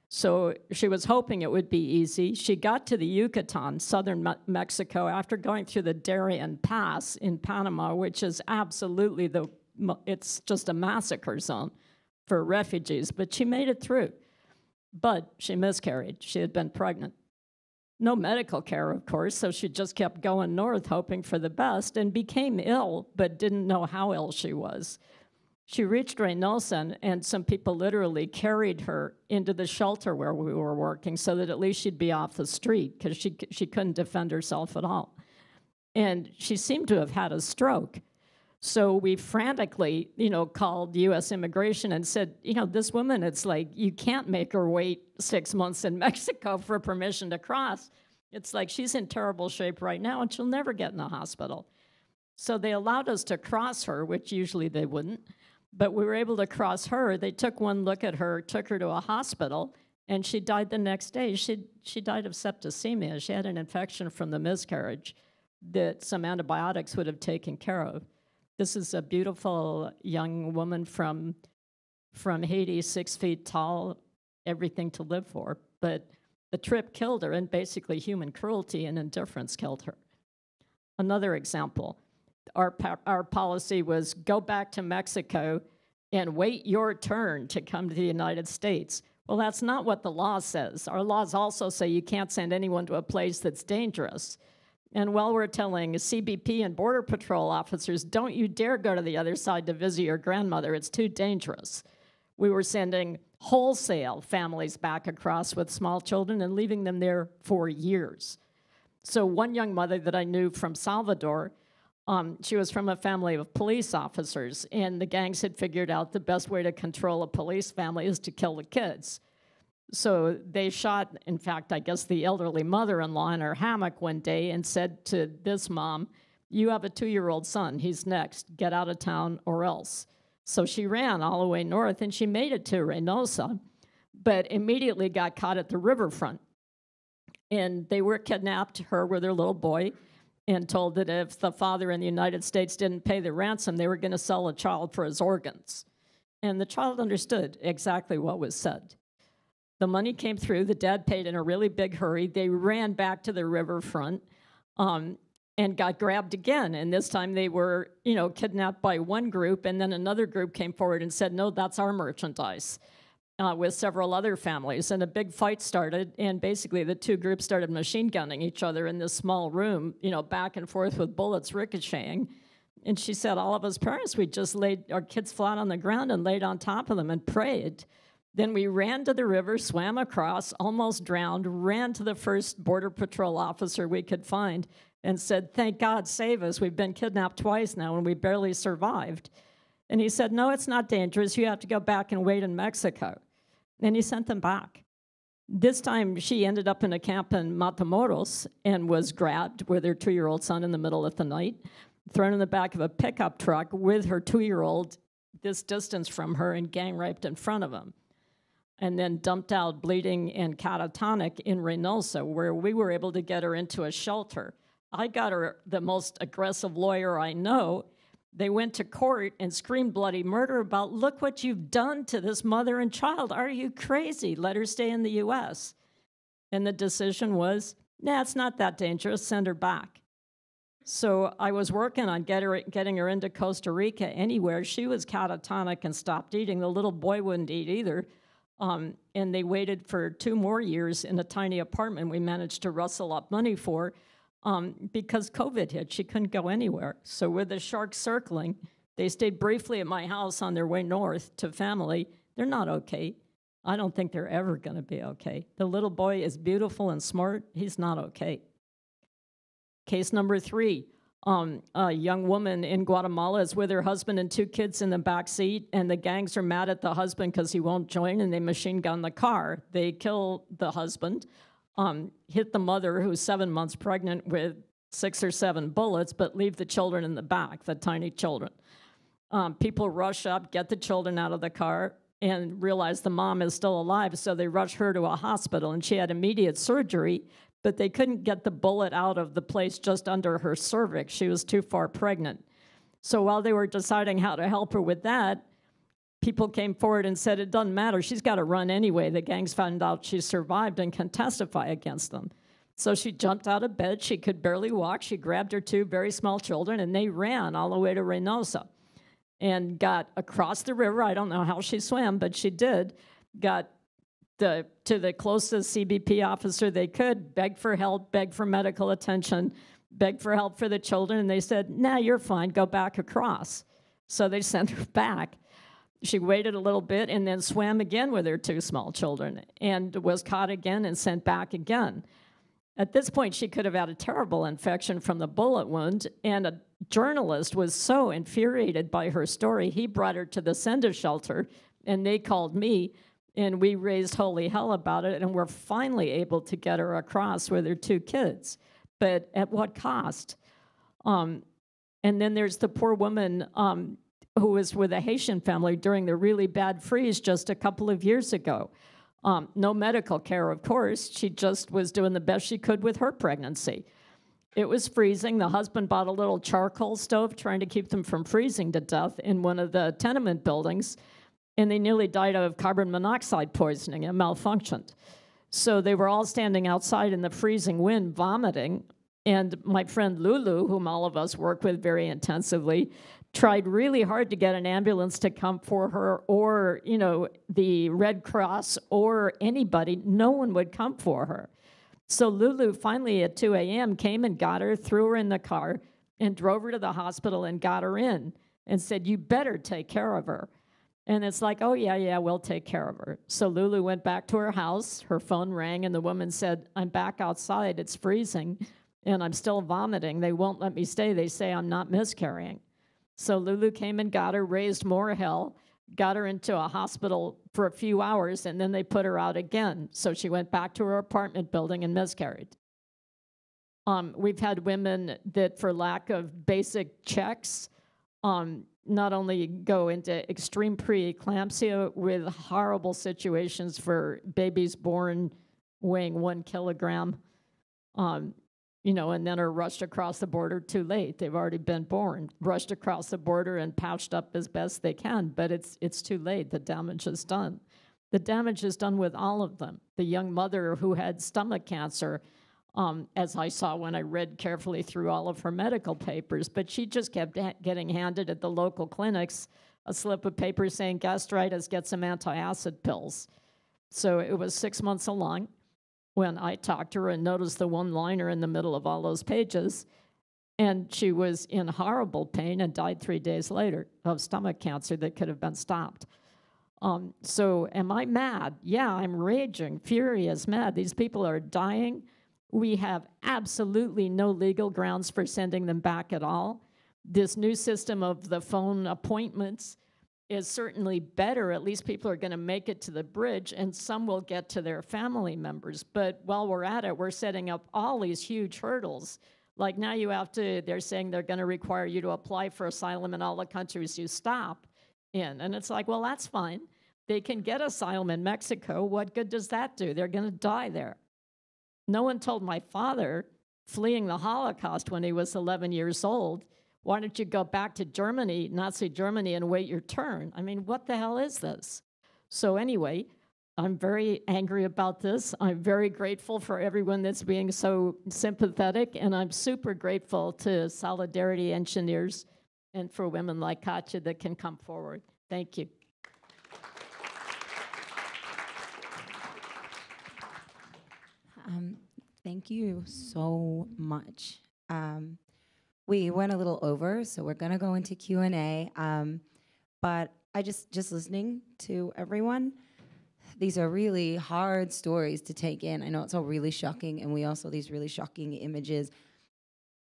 So she was hoping it would be easy. She got to the Yucatan, southern Me- Mexico, after going through the Darien Pass in Panama, which is absolutely the, it's just a massacre zone for refugees. But she made it through. But she miscarried. She had been pregnant. No medical care, of course, so she just kept going north, hoping for the best, and became ill, but didn't know how ill she was. She reached Reynosa, and some people literally carried her into the shelter where we were working so that at least she'd be off the street because she, she couldn't defend herself at all. And she seemed to have had a stroke. So we frantically, you know, called U.S. immigration and said, you know, this woman, it's like you can't make her wait six months in Mexico for permission to cross. It's like she's in terrible shape right now and she'll never get in the hospital. So they allowed us to cross her, which usually they wouldn't. But we were able to cross her. They took one look at her, took her to a hospital, and she died the next day. She, she died of septicemia. She had an infection from the miscarriage that some antibiotics would have taken care of. This is a beautiful young woman from, from Haiti, six feet tall, everything to live for. But the trip killed her, and basically human cruelty and indifference killed her. Another example our, our policy was go back to Mexico and wait your turn to come to the United States. Well, that's not what the law says. Our laws also say you can't send anyone to a place that's dangerous. And while we're telling CBP and Border Patrol officers, don't you dare go to the other side to visit your grandmother, it's too dangerous. We were sending wholesale families back across with small children and leaving them there for years. So, one young mother that I knew from Salvador um, she was from a family of police officers, and the gangs had figured out the best way to control a police family is to kill the kids. So they shot, in fact, I guess the elderly mother in law in her hammock one day and said to this mom, You have a two year old son. He's next. Get out of town or else. So she ran all the way north and she made it to Reynosa, but immediately got caught at the riverfront. And they were kidnapped, her with her little boy and told that if the father in the United States didn't pay the ransom, they were going to sell a child for his organs. And the child understood exactly what was said. The money came through, the dad paid in a really big hurry. They ran back to the riverfront um, and got grabbed again. And this time they were, you know, kidnapped by one group, and then another group came forward and said, No, that's our merchandise uh, with several other families, and a big fight started. And basically, the two groups started machine gunning each other in this small room, you know, back and forth with bullets ricocheting. And she said, all of us parents, we just laid our kids flat on the ground and laid on top of them and prayed. Then we ran to the river, swam across, almost drowned, ran to the first Border Patrol officer we could find, and said, Thank God, save us. We've been kidnapped twice now and we barely survived. And he said, No, it's not dangerous. You have to go back and wait in Mexico and he sent them back. This time, she ended up in a camp in Matamoros and was grabbed with her two year old son in the middle of the night, thrown in the back of a pickup truck with her two year old this distance from her and gang raped in front of him. And then dumped out bleeding and catatonic in Reynosa, where we were able to get her into a shelter. I got her the most aggressive lawyer I know. They went to court and screamed bloody murder about, look what you've done to this mother and child. Are you crazy? Let her stay in the US. And the decision was, nah, it's not that dangerous, send her back. So I was working on get her, getting her into Costa Rica anywhere. She was catatonic and stopped eating. The little boy wouldn't eat either. Um, and they waited for two more years in a tiny apartment we managed to rustle up money for um, because COVID hit. She couldn't go anywhere. So, with the sharks circling, they stayed briefly at my house on their way north to family. They're not okay. I don't think they're ever going to be okay. The little boy is beautiful and smart. He's not okay. Case number three um, a young woman in Guatemala is with her husband and two kids in the back seat, and the gangs are mad at the husband because he won't join, and they machine gun the car. They kill the husband, um, hit the mother, who's seven months pregnant, with six or seven bullets, but leave the children in the back, the tiny children. Um, people rush up, get the children out of the car, and realize the mom is still alive, so they rush her to a hospital, and she had immediate surgery but they couldn't get the bullet out of the place just under her cervix. She was too far pregnant. So while they were deciding how to help her with that, people came forward and said, It doesn't matter. She's got to run anyway. The gangs found out she survived and can testify against them. So she jumped out of bed. She could barely walk. She grabbed her two very small children and they ran all the way to Reynosa and got across the river. I don't know how she swam, but she did. Got the, to the closest CBP officer they could, begged for help, begged for medical attention, begged for help for the children, and they said, nah, you're fine, go back across. So they sent her back. She waited a little bit and then swam again with her two small children and was caught again and sent back again. At this point, she could have had a terrible infection from the bullet wound, and a journalist was so infuriated by her story, he brought her to the Senda shelter, and they called me and we raised holy hell about it, and we're finally able to get her across with her two kids. But at what cost? Um, and then there's the poor woman um, who was with a Haitian family during the really bad freeze just a couple of years ago. Um, no medical care, of course. She just was doing the best she could with her pregnancy. It was freezing. The husband bought a little charcoal stove trying to keep them from freezing to death in one of the tenement buildings and they nearly died of carbon monoxide poisoning and malfunctioned. So they were all standing outside in the freezing wind, vomiting. And my friend Lulu, whom all of us work with very intensively, tried really hard to get an ambulance to come for her or, you know, the Red Cross or anybody. No one would come for her. So Lulu finally at 2 a.m. came and got her, threw her in the car, and drove her to the hospital and got her in and said, You better take care of her. And it's like, oh, yeah, yeah, we'll take care of her. So Lulu went back to her house. Her phone rang, and the woman said, I'm back outside. It's freezing, and I'm still vomiting. They won't let me stay. They say I'm not miscarrying. So Lulu came and got her, raised more hell, got her into a hospital for a few hours, and then they put her out again. So she went back to her apartment building and miscarried. Um, we've had women that, for lack of basic checks, um, not only go into extreme preeclampsia with horrible situations for babies born weighing one kilogram, um, you know, and then are rushed across the border too late. They've already been born, rushed across the border and pouched up as best they can, but it's it's too late. The damage is done. The damage is done with all of them. The young mother who had stomach cancer um, as I saw when I read carefully through all of her medical papers. But she just kept ha- getting handed at the local clinics a slip of paper saying gastritis, get some antacid pills. So it was six months along when I talked to her and noticed the one liner in the middle of all those pages. And she was in horrible pain and died three days later of stomach cancer that could have been stopped. Um, so, am I mad? Yeah, I'm raging, furious, mad. These people are dying we have absolutely no legal grounds for sending them back at all. This new system of the phone appointments is certainly better. At least people are going to make it to the bridge, and some will get to their family members. But while we're at it, we're setting up all these huge hurdles. Like now, you have to, they're saying they're going to require you to apply for asylum in all the countries you stop in. And it's like, well, that's fine. They can get asylum in Mexico. What good does that do? They're going to die there. No one told my father fleeing the Holocaust when he was 11 years old. Why don't you go back to Germany, Nazi Germany, and wait your turn? I mean, what the hell is this? So, anyway, I'm very angry about this. I'm very grateful for everyone that's being so sympathetic, and I'm super grateful to Solidarity Engineers and for women like Kattia that can come forward. Thank you. Um, thank you so much. Um, we went a little over, so we're gonna go into Q and A. Um, but I just just listening to everyone. These are really hard stories to take in. I know it's all really shocking, and we also these really shocking images.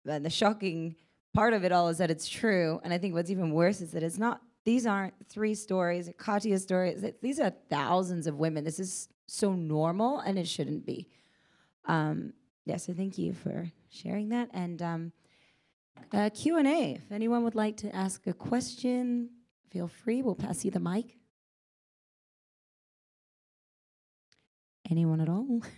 And the shocking part of it all is that it's true. And I think what's even worse is that it's not. These aren't three stories. Kattia's story. These are thousands of women. This is so normal, and it shouldn't be. Um, yeah, so thank you for sharing that. And um, uh, Q&A, if anyone would like to ask a question, feel free. We'll pass you the mic. Anyone at all?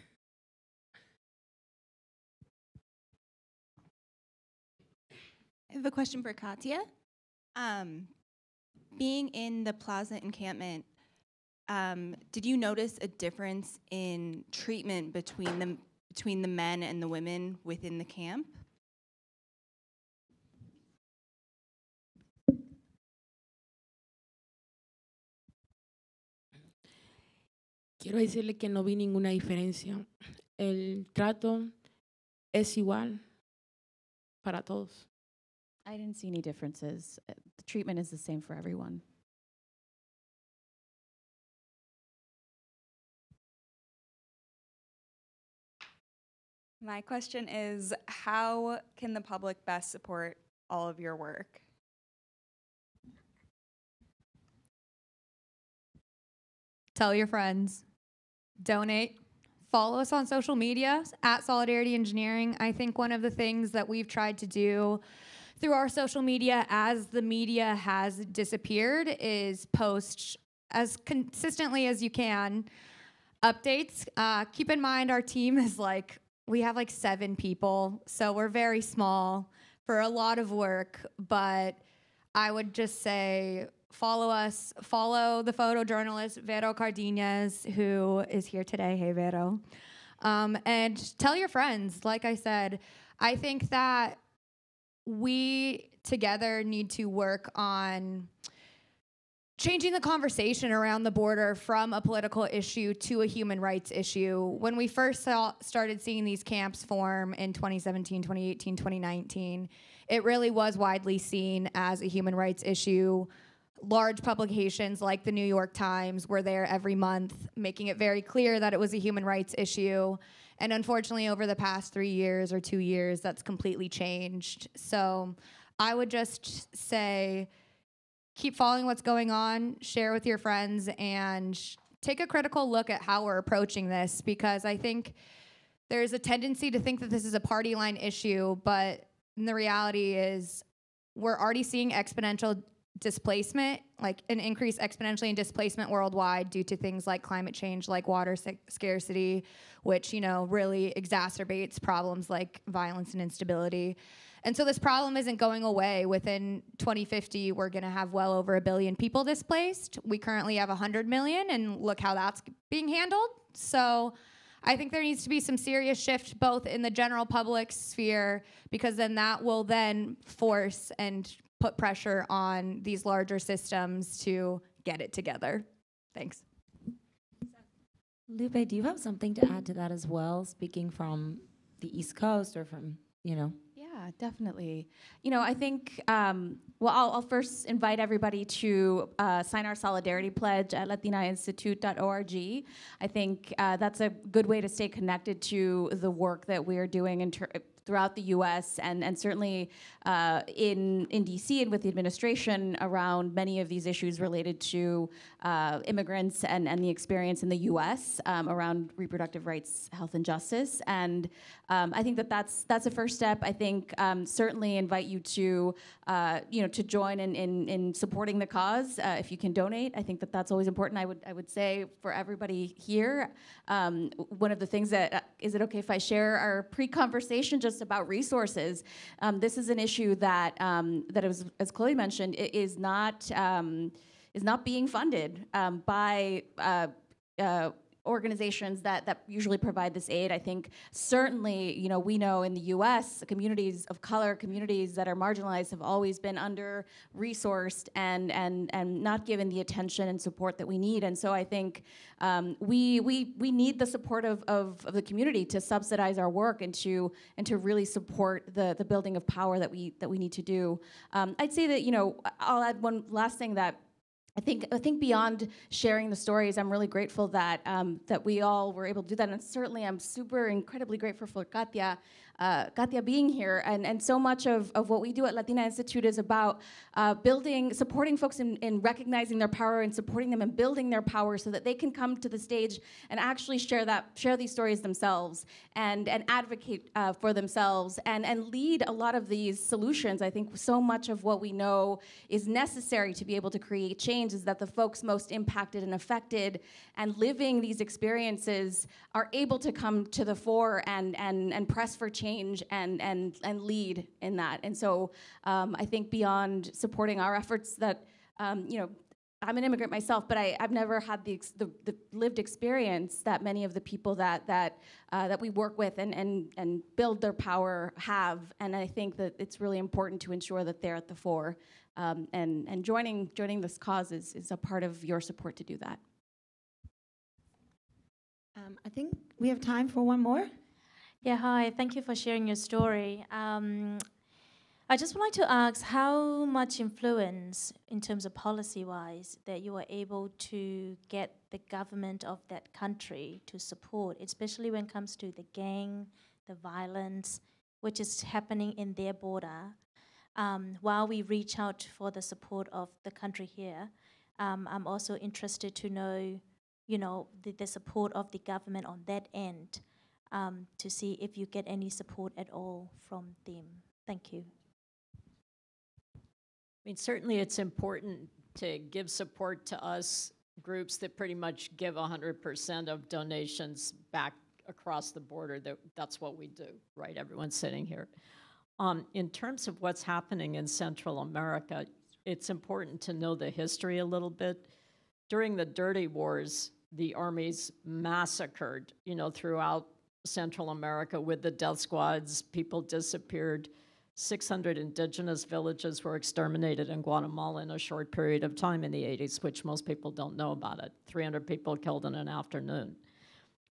I have a question for Kattia. Um, being in the Plaza encampment, um, did you notice a difference in treatment between the between the men and the women within the camp? Quiero decirle que no vi ninguna diferencia. El trato es igual para todos. I didn't see any differences. Uh, The treatment is the same for everyone. My question is How can the public best support all of your work? Tell your friends. Donate. Follow us on social media at Solidarity Engineering. I think one of the things that we've tried to do through our social media as the media has disappeared is post as consistently as you can updates. Uh, keep in mind, our team is like, we have like seven people, so we're very small for a lot of work, but I would just say follow us, follow the photojournalist Vero Cardenas, who is here today. Hey, Vero. Um, and tell your friends. Like I said, I think that we together need to work on changing the conversation around the border from a political issue to a human rights issue. When we first saw, started seeing these camps form in 2017, 2018, 2019, it really was widely seen as a human rights issue. Large publications like the New York Times were there every month, making it very clear that it was a human rights issue. And unfortunately, over the past three years or two years, that's completely changed. So I would just say, keep following what's going on, share with your friends, and take a critical look at how we're approaching this because I think there's a tendency to think that this is a party line issue, but the reality is we're already seeing exponential displacement, like an increase exponentially in displacement worldwide due to things like climate change, like water scarcity, which, you know, really exacerbates problems like violence and instability. And so this problem isn't going away. Within 2050, we're going to have well over a billion people displaced. We currently have 100 million, and look how that's being handled. So I think there needs to be some serious shift both in the general public sphere, because then that will then force and put pressure on these larger systems to get it together. Thanks. Lupe, do you have something to add to that as well, speaking from the East Coast or from, you know? Yeah, definitely. You know, I think, um, well, I'll, I'll, first invite everybody to uh, sign our solidarity pledge at latinainstitute.org. I think uh, that's a good way to stay connected to the work that we're doing in ter- throughout the U.S. and and certainly uh, in in D.C. and with the administration around many of these issues related to uh, immigrants and and the experience in the U.S. Um, around reproductive rights, health, and justice. And um, I think that that's that's a first step. I think um, certainly invite you to, uh, you know, to join in, in, in supporting the cause. Uh, if you can donate, I think that that's always important. I would, I would say for everybody here, um, one of the things that, uh, it okay if I share our pre-conversation just about resources? Um, this is an issue that, um, that was, as Chloe mentioned, is not, um, is not being funded um, by uh, uh, organizations that, that usually provide this aid. I think certainly, you know, we know in the U.S. communities of color, communities that are marginalized, have always been under resourced and and and not given the attention and support that we need. And so I think um, we we we need the support of, of, of the community to subsidize our work and to and to really support the the building of power that we that we need to do. Um, I'd say that you know I'll add one last thing that I think I think beyond sharing the stories, I'm really grateful that um, that we all were able to do that, and certainly I'm super incredibly grateful for Kattia, uh, Kattia being here, and and so much of, of what we do at Latina Institute is about uh, building, supporting folks in, in recognizing their power and supporting them and building their power so that they can come to the stage and actually share that share these stories themselves and and advocate uh, for themselves and and lead a lot of these solutions. I think so much of what we know is necessary to be able to create change is that the folks most impacted and affected and living these experiences are able to come to the fore and and and press for change and and and lead in that. And so um, I think beyond supporting our efforts that um, you know I'm an immigrant myself, but I, have never had the, the, the, lived experience that many of the people that that uh, that we work with and, and and build their power have. And I think that it's really important to ensure that they're at the fore. Um, and and joining joining this cause is, is a part of your support to do that. Um, I think we have time for one more. Yeah, hi. Thank you for sharing your story. Um, I just would like to ask how much influence, in terms of policy wise, that you were able to get the government of that country to support, especially when it comes to the gang, the violence, which is happening in their border. Um, while we reach out for the support of the country here, um, I'm also interested to know, you know, the, the support of the government on that end um, to see if you get any support at all from them. Thank you. I mean, certainly it's important to give support to us groups that pretty much give 100% of donations back across the border. That, that's what we do, right? Everyone's sitting here. Um, in terms of what's happening in Central America, it's important to know the history a little bit. During the Dirty Wars, the armies massacred, you know, throughout Central America with the death squads. People disappeared. 600 indigenous villages were exterminated in Guatemala in a short period of time in the 80s, which most people don't know about it. 300 people killed in an afternoon.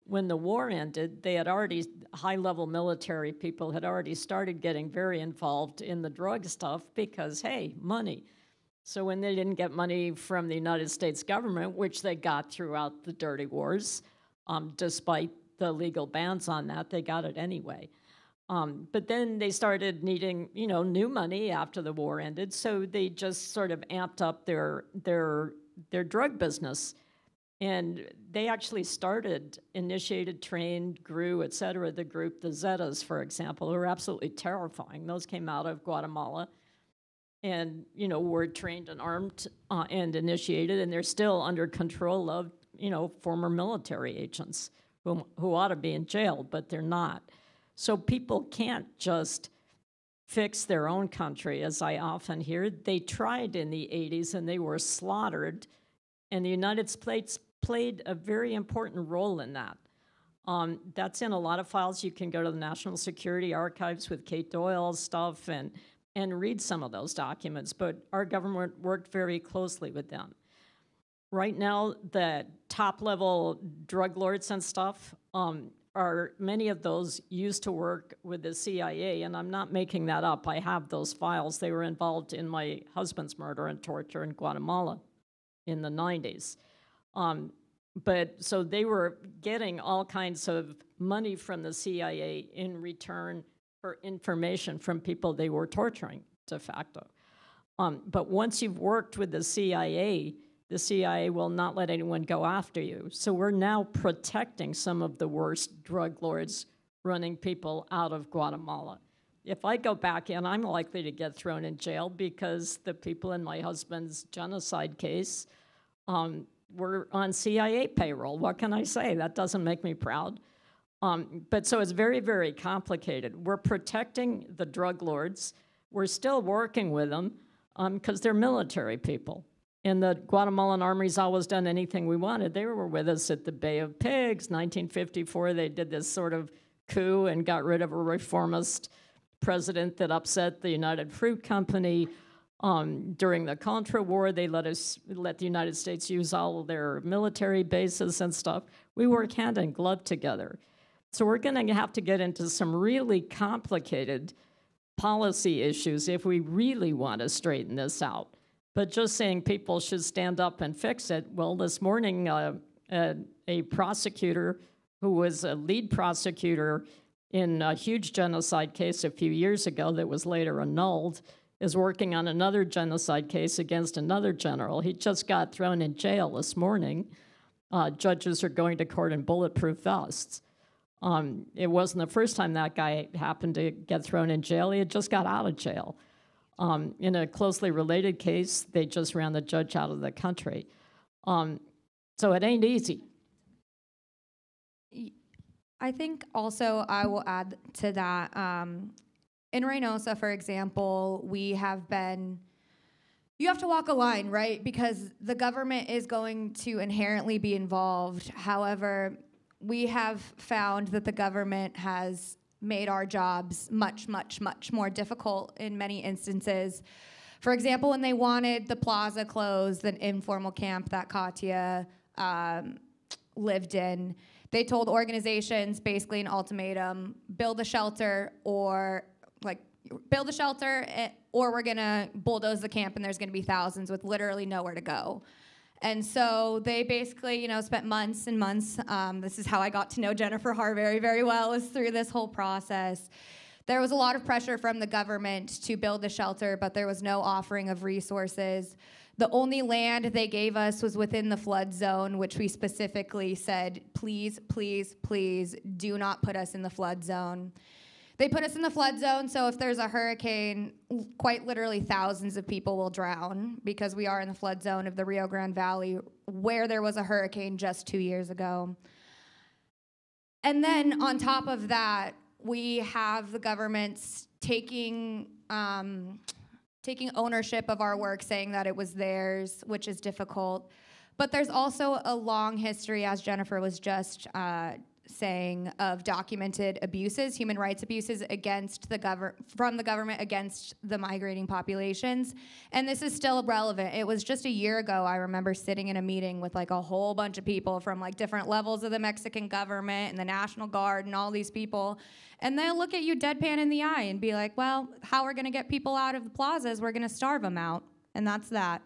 When the war ended, they had already, high level military people had already started getting very involved in the drug stuff because, hey, money. So when they didn't get money from the United States government, which they got throughout the dirty wars, um, despite the legal bans on that, they got it anyway. Um, but then they started needing, you know, new money after the war ended, so they just sort of amped up their their their drug business, and they actually started, initiated, trained, grew, et cetera. The group, the Zetas, for example, who are absolutely terrifying. Those came out of Guatemala, and you know were trained and armed uh, and initiated, and they're still under control of you know former military agents who who ought to be in jail, but they're not. So people can't just fix their own country, as I often hear. They tried in the 80s and they were slaughtered, and the United States played a very important role in that. Um, that's in a lot of files. You can go to the National Security Archives with Kate Doyle's stuff and, and read some of those documents, but our government worked very closely with them. Right now, the top level drug lords and stuff um, are many of those used to work with the CIA, and I'm not making that up. I have those files. They were involved in my husband's murder and torture in Guatemala in the 90s. Um, but so they were getting all kinds of money from the CIA in return for information from people they were torturing de facto. Um, but once you've worked with the CIA, the CIA will not let anyone go after you. So we're now protecting some of the worst drug lords running people out of Guatemala. if I go back in, I'm likely to get thrown in jail because the people in my husband's genocide case um, were on CIA payroll. What can I say? That doesn't make me proud. Um, but so it's very, very complicated. We're protecting the drug lords. We're still working with them because they're military people. And the Guatemalan army's always done anything we wanted. They were with us at the Bay of Pigs, 1954. They did this sort of coup and got rid of a reformist president that upset the United Fruit Company. Um, during the Contra War, they let us let the United States use all of their military bases and stuff. We work hand in glove together. So we're going to have to get into some really complicated policy issues if we really want to straighten this out. But just saying people should stand up and fix it, well, this morning, uh, uh, a prosecutor who was a lead prosecutor in a huge genocide case a few years ago that was later annulled is working on another genocide case against another general. He just got thrown in jail this morning. Uh, judges are going to court in bulletproof vests. Um, it wasn't the first time that guy happened to get thrown in jail. He had just got out of jail. Um, in a closely related case, they just ran the judge out of the country. Um, so it ain't easy. I think also I will add to that. Um, in Reynosa, for example, we have been. You have to walk a line, right? Because the government is going to inherently be involved. However, we have found that the government has made our jobs much, much, much more difficult in many instances. For example, when they wanted the plaza closed, the informal camp that Kattia um, lived in, they told organizations basically an ultimatum build a shelter or like build a shelter eh, or we're gonna bulldoze the camp and there's gonna be thousands with literally nowhere to go. And so they basically, you know, spent months and months. Um, this is how I got to know Jennifer Harbury very well, is through this whole process. There was a lot of pressure from the government to build the shelter, but there was no offering of resources. The only land they gave us was within the flood zone, which we specifically said, please, please, please do not put us in the flood zone. They put us in the flood zone, so if there's a hurricane, quite literally thousands of people will drown because we are in the flood zone of the Rio Grande Valley where there was a hurricane just two years ago. And then on top of that, we have the governments taking um, taking ownership of our work, saying that it was theirs, which is difficult. But there's also a long history, as Jennifer was just uh, saying of documented abuses, human rights abuses against the government from the government against the migrating populations. And this is still relevant. It was just a year ago I remember sitting in a meeting with like a whole bunch of people from like different levels of the Mexican government and the National Guard and all these people. And they'll look at you deadpan in the eye and be like, "Well, how are we're going to get people out of the plazas? We're going to starve them out." And that's that.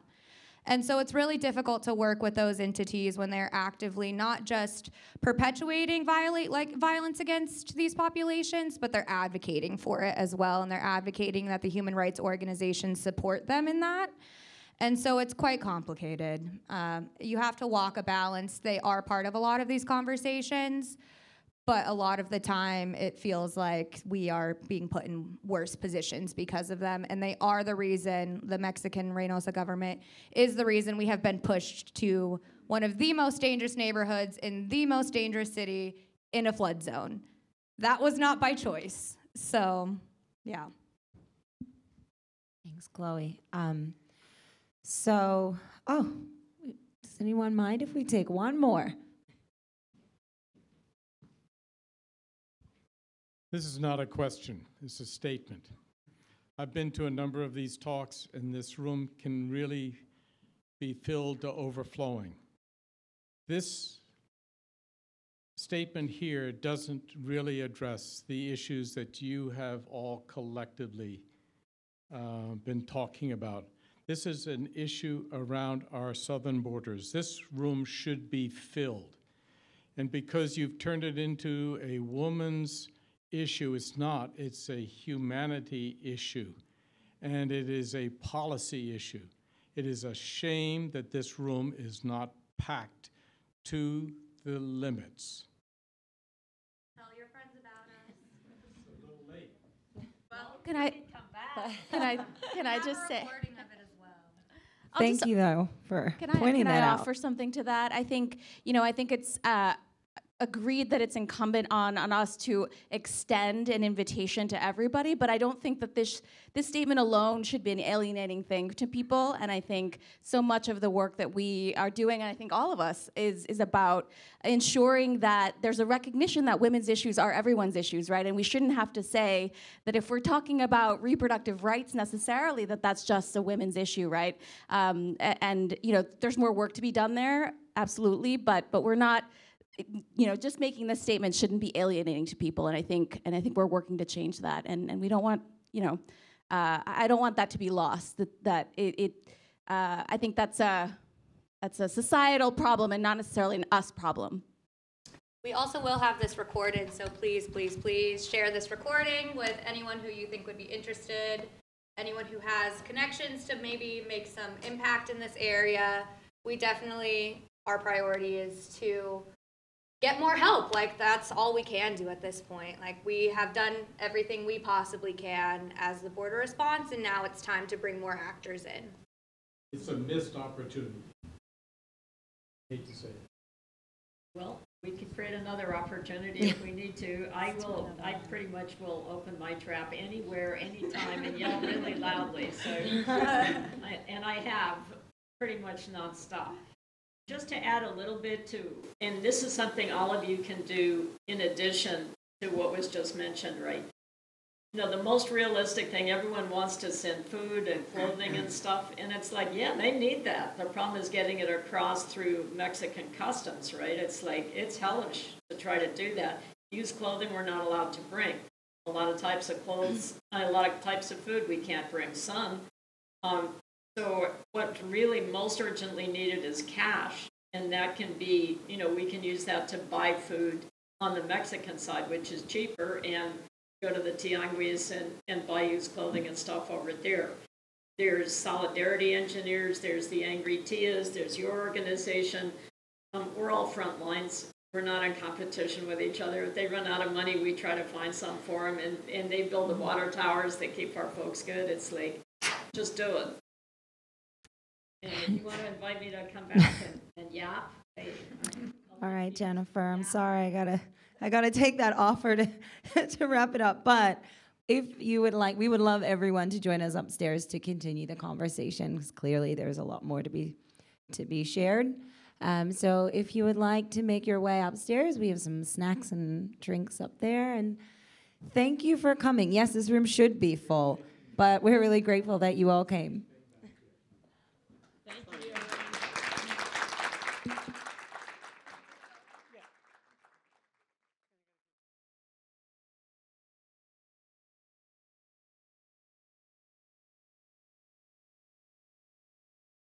And so it's really difficult to work with those entities when they're actively not just perpetuating violate like violence against these populations, but they're advocating for it as well, and they're advocating that the human rights organizations support them in that. And so it's quite complicated. Um, you have to walk a balance. They are part of a lot of these conversations, but a lot of the time it feels like we are being put in worse positions because of them and they are the reason the mexican reynosa government is the reason we have been pushed to one of the most dangerous neighborhoods in the most dangerous city in a flood zone that was not by choice so yeah Thanks, Chloe. Um, so, oh, does anyone mind if we take one more? This is not a question, it's a statement. I've been to a number of these talks, and this room can really be filled to overflowing. This statement here doesn't really address the issues that you have all collectively uh, been talking about. This is an issue around our southern borders. This room should be filled. And because you've turned it into a woman's issue. It's not, it's a humanity issue, and it is a policy issue. It is a shame that this room is not packed to the limits. Tell your friends about us. It's a little late. Well, Can I? Can I? Can I just say? I'll Thank you though for Can pointing I, can that I out. offer something to that? I think, you know, I think it's uh, agreed that it's incumbent on, on us to extend an invitation to everybody, but I don't think that this, this statement alone should be an alienating thing to people. And I think so much of the work that we are doing, and I think all of us, is, is about ensuring that there's a recognition that women's issues are everyone's issues, right? And we shouldn't have to say that if we're talking about reproductive rights necessarily, that that's just a women's issue, right? Um, and you know, there's more work to be done there, absolutely. But but we're not, you know, just making this statement shouldn't be alienating to people. And I think and I think we're working to change that. And and we don't want, you know, uh, I don't want that to be lost. That that it. it uh, I think that's a that's a societal problem and not necessarily an us problem. We also will have this recorded, so please, please, please share this recording with anyone who you think would be interested, anyone who has connections to maybe make some impact in this area. We definitely, our priority is to get more help. Like, that's all we can do at this point. Like, we have done everything we possibly can as the border response, and now it's time to bring more actors in. It's a missed opportunity. Hate to say it. Well, we could create another opportunity if we need to. I will, I pretty much will open my trap anywhere, anytime, and yell really loudly, so. I- And I have, pretty much nonstop. Just to add a little bit to, and this is something all of you can do in addition to what was just mentioned, right? You know, the most realistic thing, everyone wants to send food and clothing and stuff, and it's like, yeah, they need that. The problem is getting it across through Mexican customs, right? It's like, it's hellish to try to do that. Used clothing we're not allowed to bring. A lot of types of clothes, a lot of types of food we can't bring, some. Um, so what's really most urgently needed is cash, and that can be, you know, we can use that to buy food on the Mexican side, which is cheaper, and go to the tianguis and, and buy used clothing and stuff over there. There's Solidarity Engineers, there's the Angry Tias, there's your organization. Um, we're all front lines. We're not in competition with each other. If they run out of money, we try to find some for them, and, and they build the water towers. that keep our folks good. It's like, just do it. And if you want to invite me to come back and, and yap, All right, Jennifer, I'm sorry, I gotta, I gotta take that offer to, to wrap it up. But if you would like, we would love everyone to join us upstairs to continue the conversation, because clearly there's a lot more to be, to be shared. Um, so if you would like to make your way upstairs, we have some snacks and drinks up there. And thank you for coming. Yes, this room should be full, but we're really grateful that you all came. Thank you.